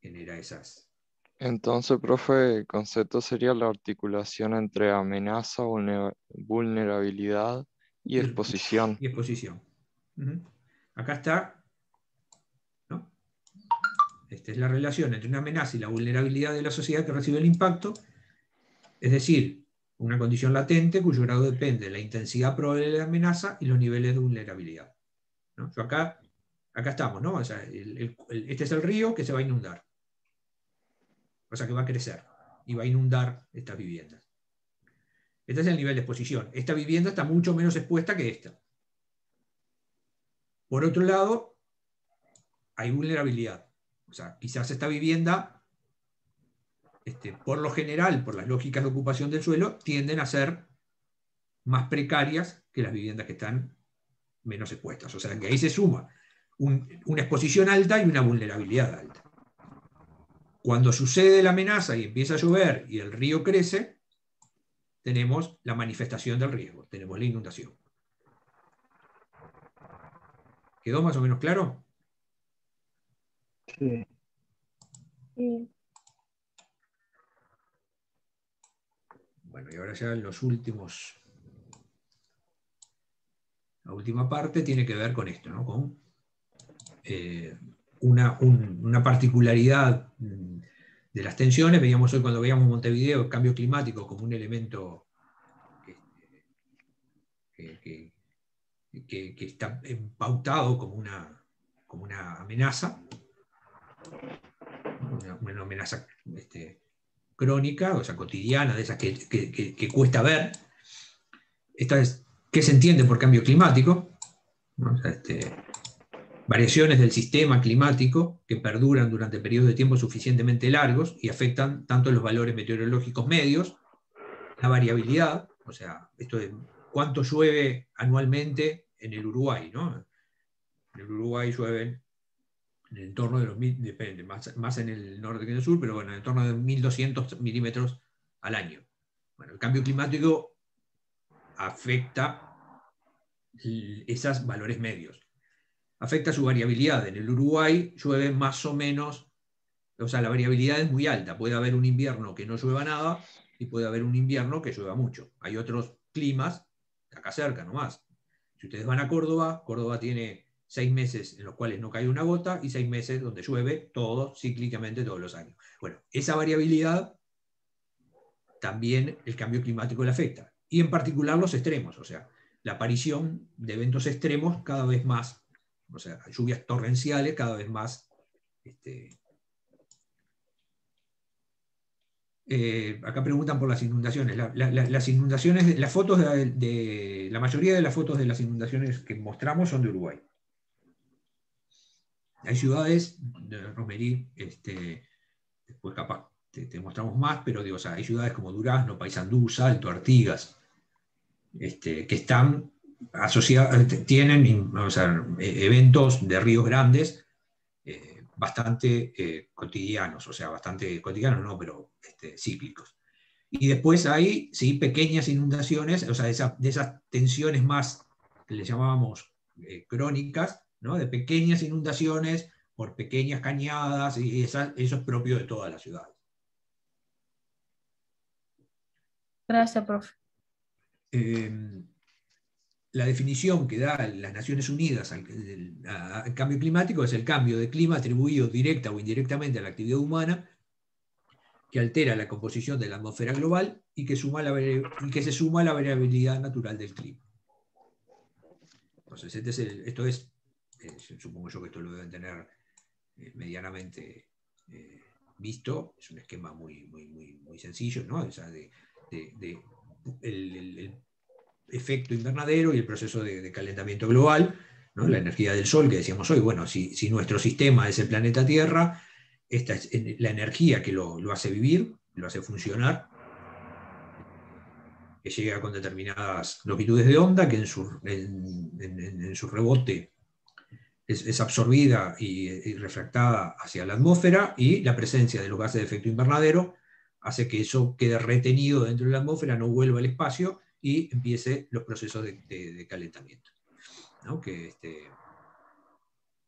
genera esas, entonces, profe, el concepto sería la articulación entre amenaza, vulnerabilidad y exposición. Y exposición. Acá está. Esta es la relación entre una amenaza y la vulnerabilidad de la sociedad que recibe el impacto. Es decir, una condición latente cuyo grado depende de la intensidad probable de la amenaza y los niveles de vulnerabilidad. acá, acá estamos, ¿no? este es el río que se va a inundar cosa que va a crecer y va a inundar estas viviendas. Este es el nivel de exposición. Esta vivienda está mucho menos expuesta que esta. Por otro lado, hay vulnerabilidad. O sea, quizás esta vivienda, este, por lo general, por las lógicas de ocupación del suelo, tienden a ser más precarias que las viviendas que están menos expuestas. O sea, que ahí se suma una exposición alta y una vulnerabilidad alta. Cuando sucede la amenaza y empieza a llover y el río crece, tenemos la manifestación del riesgo, tenemos la inundación. ¿Quedó más o menos claro? Sí. Bueno, y ahora ya los últimos. La última parte tiene que ver con esto, ¿no? Con eh, una, particularidad mm, de las tensiones. Veíamos hoy cuando veíamos Montevideo el cambio climático como un elemento que, está pautado como una, como una amenaza, una, amenaza este, crónica, o sea, cotidiana, de esas que, cuesta ver. Esta es, ¿qué se entiende por cambio climático? Este, variaciones del sistema climático que perduran durante periodos de tiempo suficientemente largos y afectan tanto los valores meteorológicos medios, la variabilidad, o sea, esto de cuánto llueve anualmente en el Uruguay, ¿no? En el Uruguay llueven en el entorno de los mil, depende, más, en el norte que en el sur, pero bueno, en el entorno de 1200 milímetros al año. Bueno, el cambio climático afecta esos valores medios. Afecta su variabilidad. En el Uruguay llueve más o menos, o sea, la variabilidad es muy alta. Puede haber un invierno que no llueva nada y puede haber un invierno que llueva mucho. Hay otros climas, acá cerca nomás. Si ustedes van a Córdoba, Córdoba tiene seis meses en los cuales no cae una gota y seis meses donde llueve todo cíclicamente todos los años. Bueno, esa variabilidad también el cambio climático le afecta. Y en particular los extremos, o sea, la aparición de eventos extremos cada vez más, o sea, lluvias torrenciales cada vez más. Este, eh, acá preguntan por las inundaciones. las inundaciones, las fotos de, la mayoría de las fotos de las inundaciones que mostramos son de Uruguay. Hay ciudades, de Romerí, este, después capaz te, mostramos más, pero digo, hay ciudades como Durazno, Paysandú, Salto, Artigas, este, que están asociadas, tienen e, eventos de ríos grandes eh, bastante eh, cotidianos, o sea, bastante cotidianos, no, pero este, cíclicos. Y después hay, sí, pequeñas inundaciones, o sea, de, esas tensiones más que le llamábamos eh, crónicas, de pequeñas inundaciones por pequeñas cañadas, y eso es propio de toda la ciudad. Gracias, profe. La definición que da las Naciones Unidas al, cambio climático es el cambio de clima atribuido directa o indirectamente a la actividad humana que altera la composición de la atmósfera global y que, suma la, que se suma a la variabilidad natural del clima. Entonces, este esto es eh, supongo yo que esto lo deben tener eh, medianamente eh, visto, es un esquema muy, muy, muy, sencillo, ¿no? de, el, efecto invernadero y el proceso de, calentamiento global, la energía del Sol que decíamos hoy, bueno, si, si, nuestro sistema es el planeta Tierra, esta es la energía que lo, hace vivir, lo hace funcionar, que llega con determinadas longitudes de onda, que en su, en su rebote es, absorbida y, refractada hacia la atmósfera y la presencia de los gases de efecto invernadero hace que eso quede retenido dentro de la atmósfera, no vuelva al espacio y empiece los procesos de, calentamiento. Este,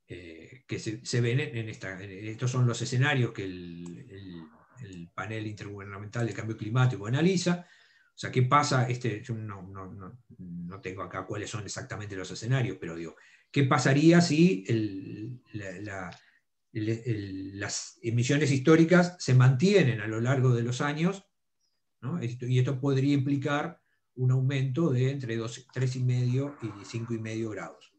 eh, que se, ven en, estos son los escenarios que el, panel intergubernamental de cambio climático analiza. O sea, ¿qué pasa? Este, yo no, no, tengo acá cuáles son exactamente los escenarios, pero digo, ¿Qué pasaría si las emisiones históricas se mantienen a lo largo de los años? y esto podría implicar un aumento de entre 3,5 y 5,5 grados.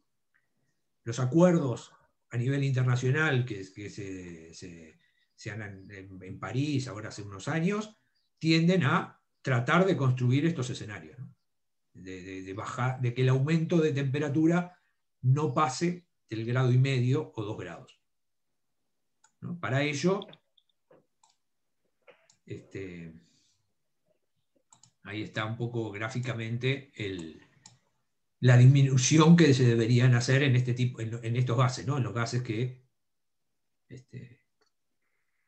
Los acuerdos a nivel internacional que, se, se, han en, París ahora hace unos años tienden a tratar de construir estos escenarios, de, bajar, de que el aumento de temperatura no pase del grado y medio o dos grados. Para ello, este, ahí está un poco gráficamente la disminución que se deberían hacer en, este tipo, en, estos gases, ¿no? en los gases que este,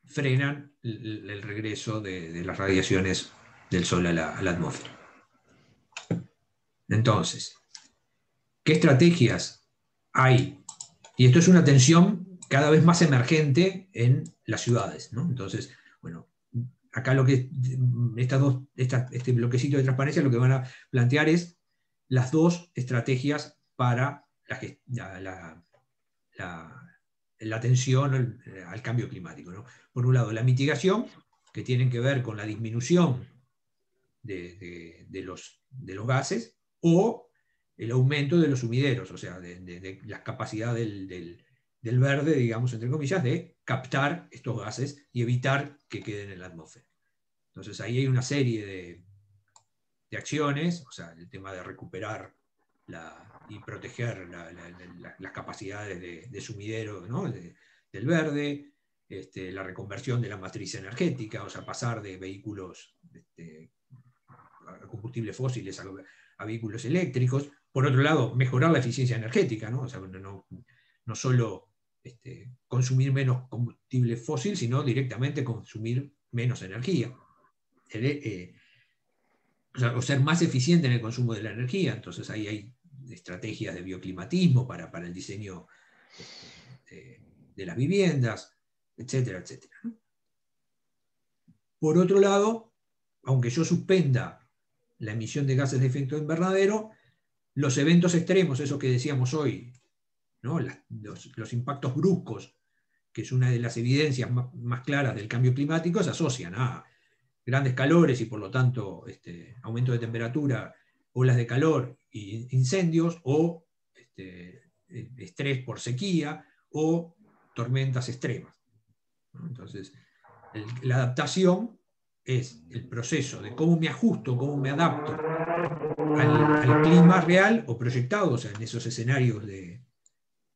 frenan el, regreso de, las radiaciones del Sol a la atmósfera. Entonces, ¿qué estrategias hay, y esto es una tensión cada vez más emergente en las ciudades. Entonces, bueno, acá lo que estas dos, este bloquecito de transparencia lo que van a plantear es las dos estrategias para la, la, atención al, cambio climático. Por un lado, la mitigación, que tienen que ver con la disminución de, los, de los gases, o el aumento de los sumideros, o sea, de, la capacidad del, del, verde, digamos, entre comillas, de captar estos gases y evitar que queden en la atmósfera. Entonces ahí hay una serie de, de acciones, o sea, el tema de recuperar y proteger las capacidades de, sumidero del verde, este, la reconversión de la matriz energética, o sea, pasar de vehículos este, a combustibles fósiles a, vehículos eléctricos. Por otro lado, mejorar la eficiencia energética, no, o sea, no, no solo este, consumir menos combustible fósil, sino directamente consumir menos energía. Eh, o, ser más eficiente en el consumo de la energía. Entonces ahí hay estrategias de bioclimatismo para, el diseño este, de, las viviendas, etcétera, etcétera. Por otro lado, aunque yo suspenda la emisión de gases de efecto invernadero, los eventos extremos, eso que decíamos hoy, ¿no? los, impactos bruscos, que es una de las evidencias más, claras del cambio climático, se asocian a grandes calores y por lo tanto este, aumento de temperatura, olas de calor e incendios, o este, estrés por sequía, o tormentas extremas. Entonces, la adaptación es el proceso de cómo me ajusto, cómo me adapto al, clima real o proyectado, o sea, en esos escenarios de,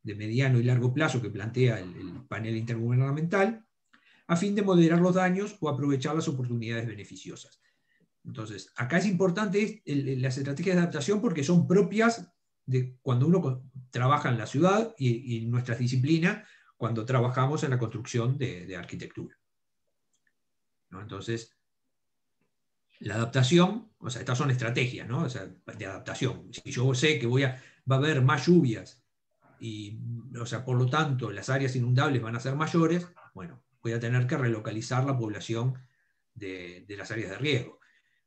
mediano y largo plazo que plantea el, el panel intergubernamental, a fin de moderar los daños o aprovechar las oportunidades beneficiosas. Entonces, acá es importante las estrategias de adaptación porque son propias de cuando uno trabaja en la ciudad y, y nuestras disciplinas cuando trabajamos en la construcción de, arquitectura. Entonces, la adaptación, o sea, estas son estrategias ¿no? de adaptación. Si yo sé que voy a, va a haber más lluvias y, o sea, por lo tanto, las áreas inundables van a ser mayores, bueno, voy a tener que relocalizar la población de, las áreas de riesgo.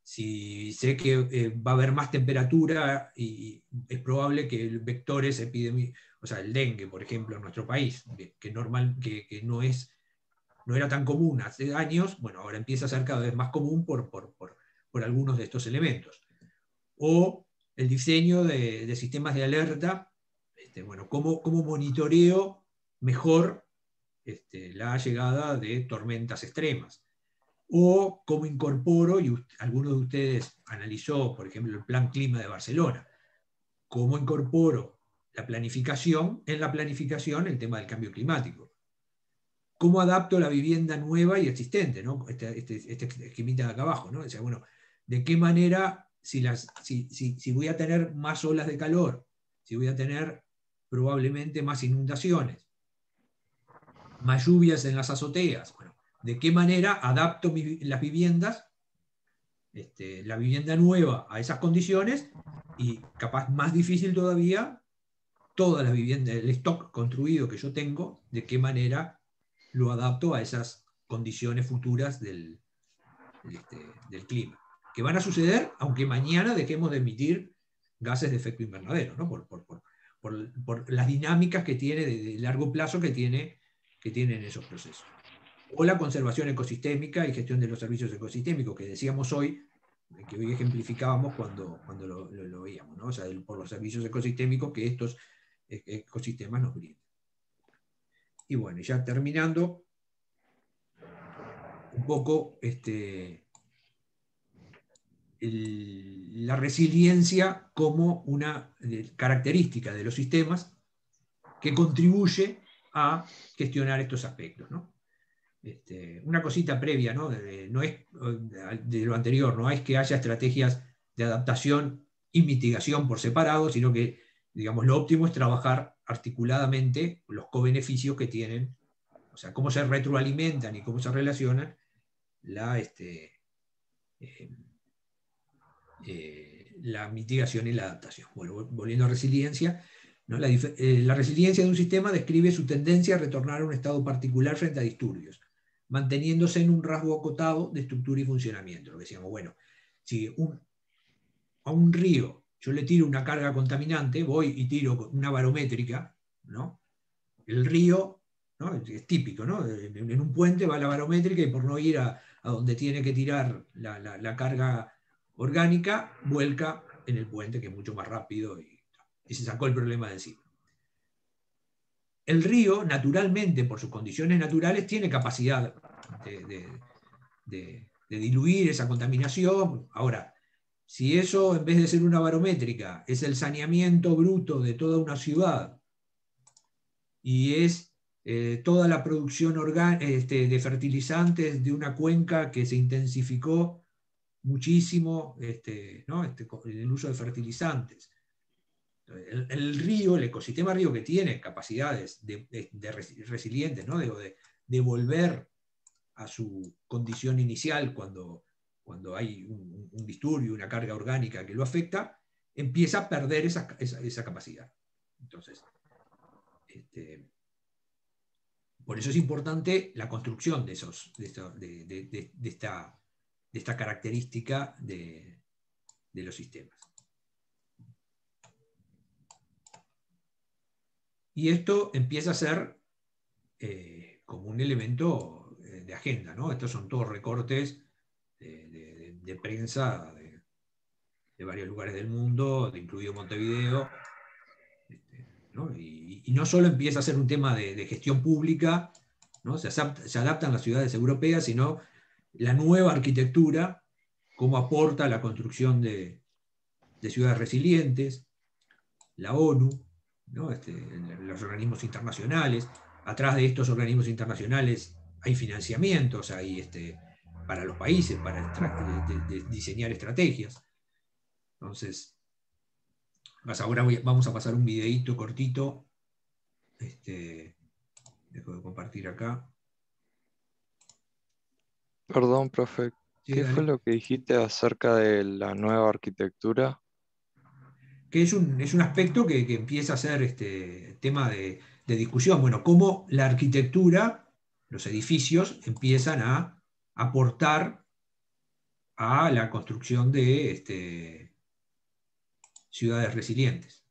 Si sé que eh, va a haber más temperatura y es probable que el vectores epidémicos, o sea, el dengue, por ejemplo, en nuestro país, que, normal, que, no, es, no era tan común hace años, bueno, ahora empieza a ser cada vez más común por, por, algunos de estos elementos. O el diseño de, sistemas de alerta, este, bueno, cómo, cómo monitoreo mejor este, la llegada de tormentas extremas. O cómo incorporo, y algunos de ustedes analizó, por ejemplo, el Plan Clima de Barcelona, cómo incorporo la planificación, en la planificación el tema del cambio climático. ¿Cómo adapto la vivienda nueva y existente? ¿no? Este, este, este de acá abajo. ¿no? bueno, ¿de qué manera, si, las, si, si voy a tener más olas de calor, si voy a tener probablemente más inundaciones, más lluvias en las azoteas. Bueno, ¿De qué manera adapto las viviendas, este, la vivienda nueva a esas condiciones? Y capaz más difícil todavía, toda la vivienda, el stock construido que yo tengo, de qué manera lo adapto a esas condiciones futuras del, este, del clima. Que van a suceder aunque mañana dejemos de emitir gases de efecto invernadero, ¿no? Por, las dinámicas que tiene de, largo plazo que tiene que tienen esos procesos. O la conservación ecosistémica y gestión de los servicios ecosistémicos, que decíamos hoy, que hoy ejemplificábamos cuando, cuando lo, veíamos, ¿no? o sea, por los servicios ecosistémicos que estos e, ecosistemas nos brindan. Y bueno, ya terminando, un poco este, la resiliencia como una eh, característica de los sistemas que contribuye a gestionar estos aspectos. Este, una cosita previa, ¿no? De, no es de lo anterior, no es que haya estrategias de adaptación y mitigación por separado, sino que, digamos, lo óptimo es trabajar articuladamente los co-beneficios que tienen, o sea, cómo se retroalimentan y cómo se relacionan la, este, eh, eh, la mitigación y la adaptación. Bueno, volviendo a resiliencia, eh, la, resiliencia de un sistema describe su tendencia a retornar a un estado particular frente a disturbios. manteniéndose en un rasgo acotado de estructura y funcionamiento. Lo que decíamos, bueno, si a un río yo le tiro una carga contaminante, voy y tiro una barométrica, ¿no? El río, es típico, ¿no? En un puente va la barométrica y por no ir a, donde tiene que tirar la, carga orgánica, vuelca en el puente, que es mucho más rápido y, se sacó el problema de encima. El río, naturalmente, por sus condiciones naturales, tiene capacidad de diluir esa contaminación. Ahora, si eso, en vez de ser una barométrica, es el saneamiento bruto de toda una ciudad y es eh, toda la producción este, de fertilizantes de una cuenca que se intensificó muchísimo este, este en el uso de fertilizantes. El, río, el ecosistema río que tiene capacidades de, resilientes, ¿no? de, de volver a su condición inicial cuando cuando hay un, disturbio, una carga orgánica que lo afecta, empieza a perder esa, capacidad. Entonces, este, por eso es importante la construcción de, esos, de, esta, esta, característica de, los sistemas. Y esto empieza a ser eh, como un elemento eh, de agenda. Estos son todos recortes de, prensa de, varios lugares del mundo, incluido Montevideo. Este, y, no solo empieza a ser un tema de, gestión pública, se, adaptan las ciudades europeas, sino la nueva arquitectura, cómo aporta la construcción de, ciudades resilientes, la ONU, este, los organismos internacionales. Atrás de estos organismos internacionales hay financiamientos, hay este, para los países, para diseñar estrategias. Entonces, ahora vamos a pasar un videito cortito. Este, dejo de compartir acá. Perdón, profe, ¿qué fue lo que dijiste acerca de la nueva arquitectura? Que es un, aspecto que, empieza a ser este tema de, de discusión. Bueno, cómo la arquitectura, los edificios empiezan a aportar a la construcción de este, ciudades resilientes.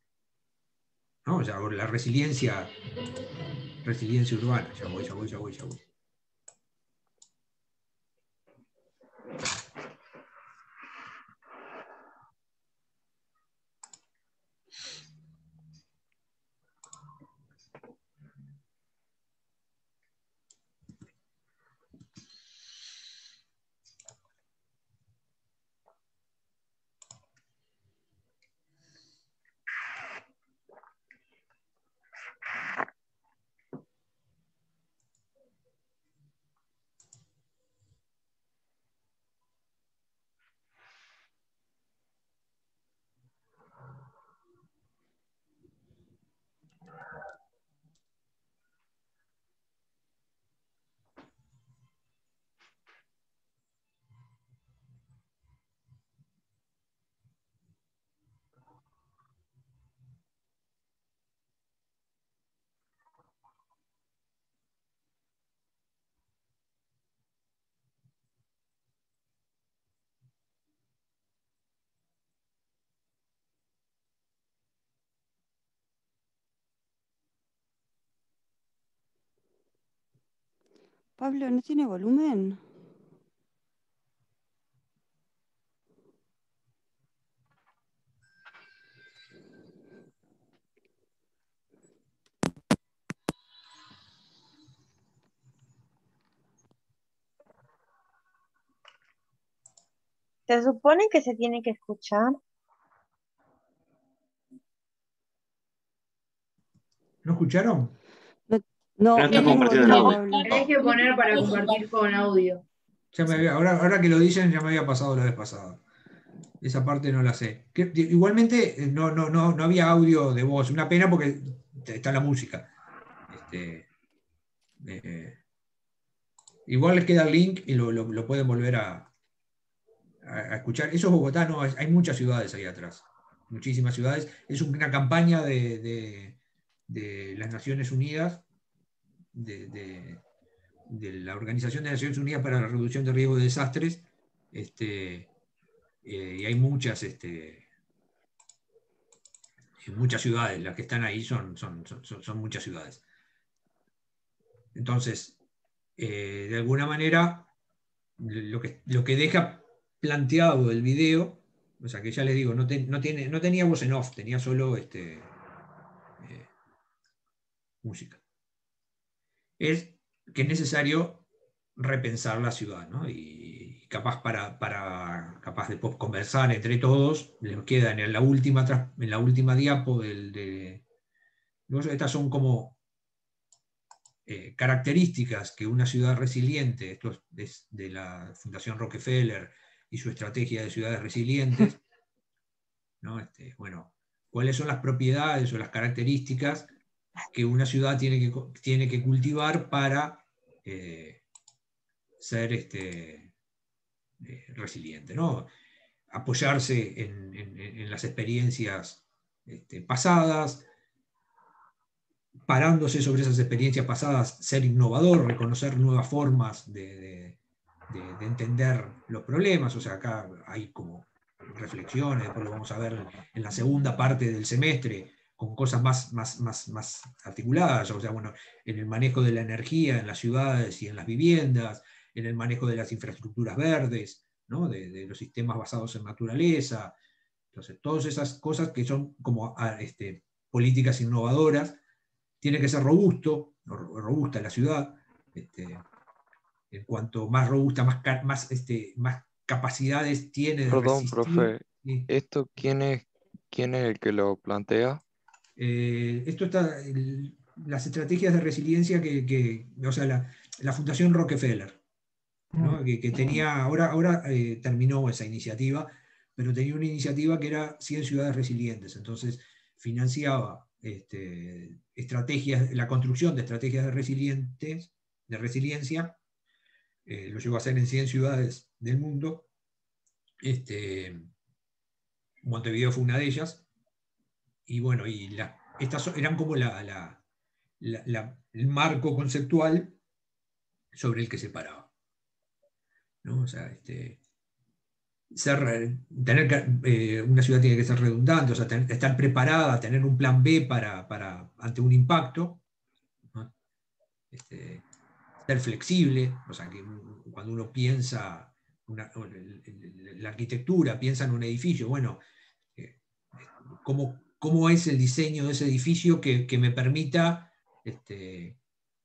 ¿no? la resiliencia, resiliencia urbana, ya voy, ya voy, ya voy, ya voy. Thank you. Pablo, ¿no tiene volumen? Se supone que se tiene que escuchar. ¿No escucharon? No, no, Tenés que poner para compartir con audio. ahora, ahora que lo dicen, ya me había pasado la vez pasada. Esa parte no la sé. igualmente eh, no, no, no, no había audio de voz. Una pena porque está la música. Este, eh, igual les queda el link y lo, pueden volver a, escuchar. Eso es Bogotá, no, hay muchas ciudades ahí atrás. Muchísimas ciudades. Es una campaña de, de las Naciones Unidas de, la Organización de Naciones Unidas para la Reducción de Riesgos de Desastres, este, eh, y hay muchas, este, muchas ciudades, las que están ahí son, son, son, muchas ciudades. Entonces, eh, de alguna manera, lo que, lo que deja planteado el video, o sea que ya les digo, no, no, tiene, no tenía voz en off, tenía solo este, eh, música. Es que es necesario repensar la ciudad, ¿no? Y capaz para, para capaz de conversar entre todos, les quedan en la última, en la última diapo del, de, estas son como eh, características que una ciudad resiliente, esto es de la Fundación Rockefeller y su estrategia de ciudades resilientes, ¿no? Este, bueno, cuáles son las propiedades o las características que una ciudad tiene que, tiene que cultivar para eh, ser este, eh, resiliente, ¿no? apoyarse en, las experiencias este, pasadas, parándose sobre esas experiencias pasadas, ser innovador, reconocer nuevas formas de, entender los problemas. O sea, acá hay como reflexiones, después lo vamos a ver en la segunda parte del semestre, con cosas más, más, más, más articuladas, o sea, bueno, en el manejo de la energía en las ciudades y en las viviendas, en el manejo de las infraestructuras verdes, ¿no? de, los sistemas basados en naturaleza. Entonces, todas esas cosas que son como ah, este, políticas innovadoras, tiene que ser robusto, robusta la ciudad, este, en cuanto más robusta, más, más, este, más capacidades tiene. Perdón, profe, ¿esto quién es, quién es el que lo plantea? Eh, esto está, las estrategias de resiliencia que, o sea, la, Fundación Rockefeller, que, tenía, ahora, ahora eh, terminó esa iniciativa, pero tenía una iniciativa que era 100 ciudades resilientes, entonces financiaba este, estrategias, la construcción de estrategias de, resilientes, de resiliencia, eh, lo llegó a hacer en 100 ciudades del mundo, este, Montevideo fue una de ellas, y bueno, y estas eran como la, el marco conceptual sobre el que se paraba. O sea, este, tener eh, una ciudad tiene que ser redundante, estar preparada, tener un plan B para, ante un impacto, este, ser flexible, o sea, que cuando uno piensa, la arquitectura, piensa en un edificio, bueno, eh, ¿cómo, cómo es el diseño de ese edificio que, me permita este,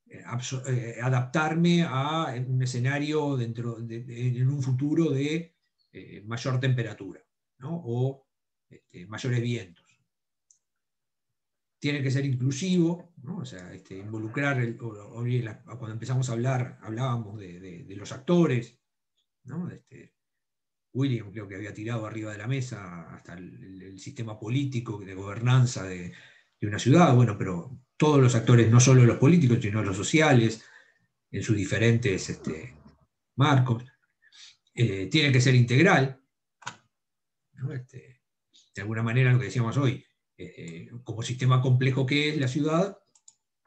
eh, adaptarme a un escenario dentro en un futuro de eh, mayor temperatura o este, mayores vientos. Tiene que ser inclusivo, o sea, este, involucrar, cuando empezamos a hablar, hablábamos de, los actores, ¿no? Este, William creo que había tirado arriba de la mesa hasta el, sistema político de gobernanza de, una ciudad, bueno, pero todos los actores, no solo los políticos, sino los sociales, en sus diferentes este, marcos, eh, tiene que ser integral. Este, de alguna manera, lo que decíamos hoy, eh, eh, como sistema complejo que es la ciudad,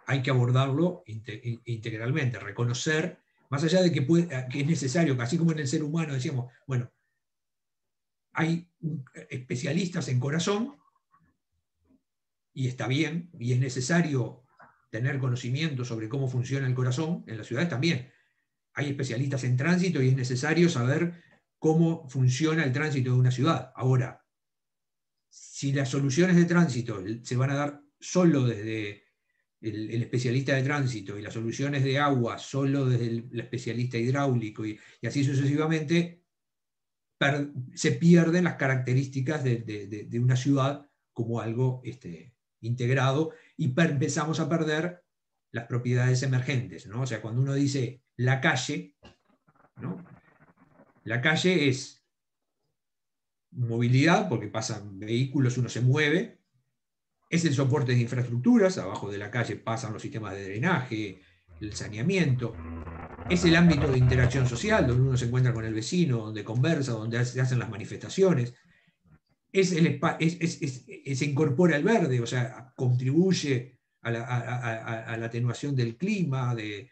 hay que abordarlo integralmente, reconocer, más allá de que, que es necesario, así como en el ser humano decíamos, bueno, hay especialistas en corazón, y está bien, y es necesario tener conocimiento sobre cómo funciona el corazón, en las ciudades también. Hay especialistas en tránsito y es necesario saber cómo funciona el tránsito de una ciudad. Ahora, si las soluciones de tránsito se van a dar solo desde el, especialista de tránsito y las soluciones de agua solo desde el, especialista hidráulico y así sucesivamente, se pierden las características de, una ciudad como algo este, integrado y empezamos a perder las propiedades emergentes. ¿no? O sea, cuando uno dice la calle, la calle es movilidad, porque pasan vehículos, uno se mueve, es el soporte de infraestructuras, abajo de la calle pasan los sistemas de drenaje, el saneamiento, es el ámbito de interacción social, donde uno se encuentra con el vecino, donde conversa, donde se hacen las manifestaciones. Es el, se incorpora el verde, o sea, contribuye a la, atenuación del clima. De,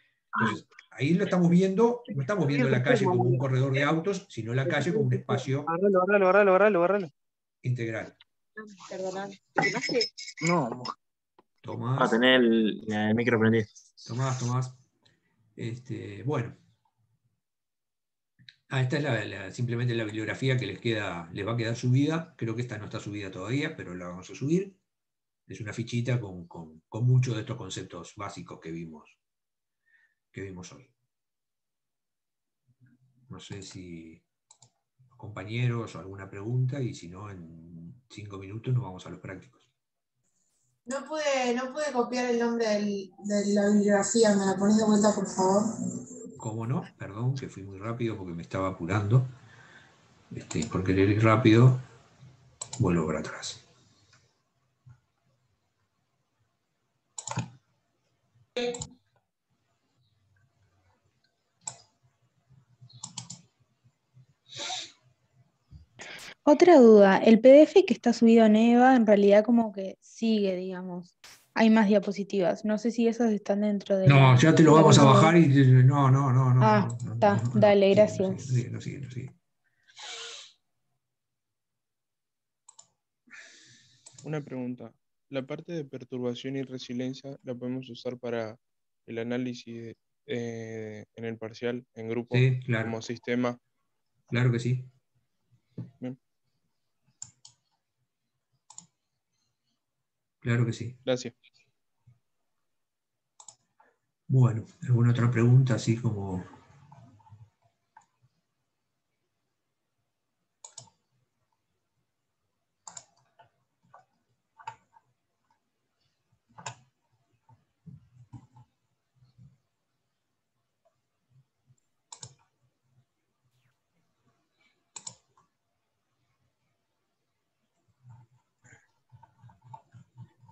ahí lo estamos viendo, no estamos viendo la calle como un corredor de autos, sino la calle como un espacio integral. No, Tomás. a tener el, el micro prendido. Tomás, Tomás. Este, bueno. Ah, esta es simplemente la bibliografía que les, queda, les va a quedar subida. Creo que esta no está subida todavía, pero la vamos a subir. Es una fichita con, con, con muchos de estos conceptos básicos que vimos, que vimos hoy. No sé si compañeros o alguna pregunta y si no, en cinco minutos nos vamos a los prácticos. No pude, no pude copiar el nombre de la bibliografía, ¿me la pones de vuelta, por favor? ¿Cómo no? Perdón, que fui muy rápido porque me estaba apurando. Este, por querer ir rápido, vuelvo para atrás. Otra duda, el PDF que está subido en EVA en realidad como que sigue, digamos. Hay más diapositivas. No sé si esas están dentro de... No, ya te lo vamos a bajar y... No, no, no, no. Ah, está, dale, gracias. No sigue, no sigue, Una pregunta. La parte de perturbación y resiliencia la podemos usar para el análisis eh, en el parcial, en grupo, como sistema. Claro que sí. Bien. Claro que sí. Gracias. Bueno, ¿alguna otra pregunta así como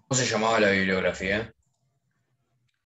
¿Cómo se llamaba la bibliografía?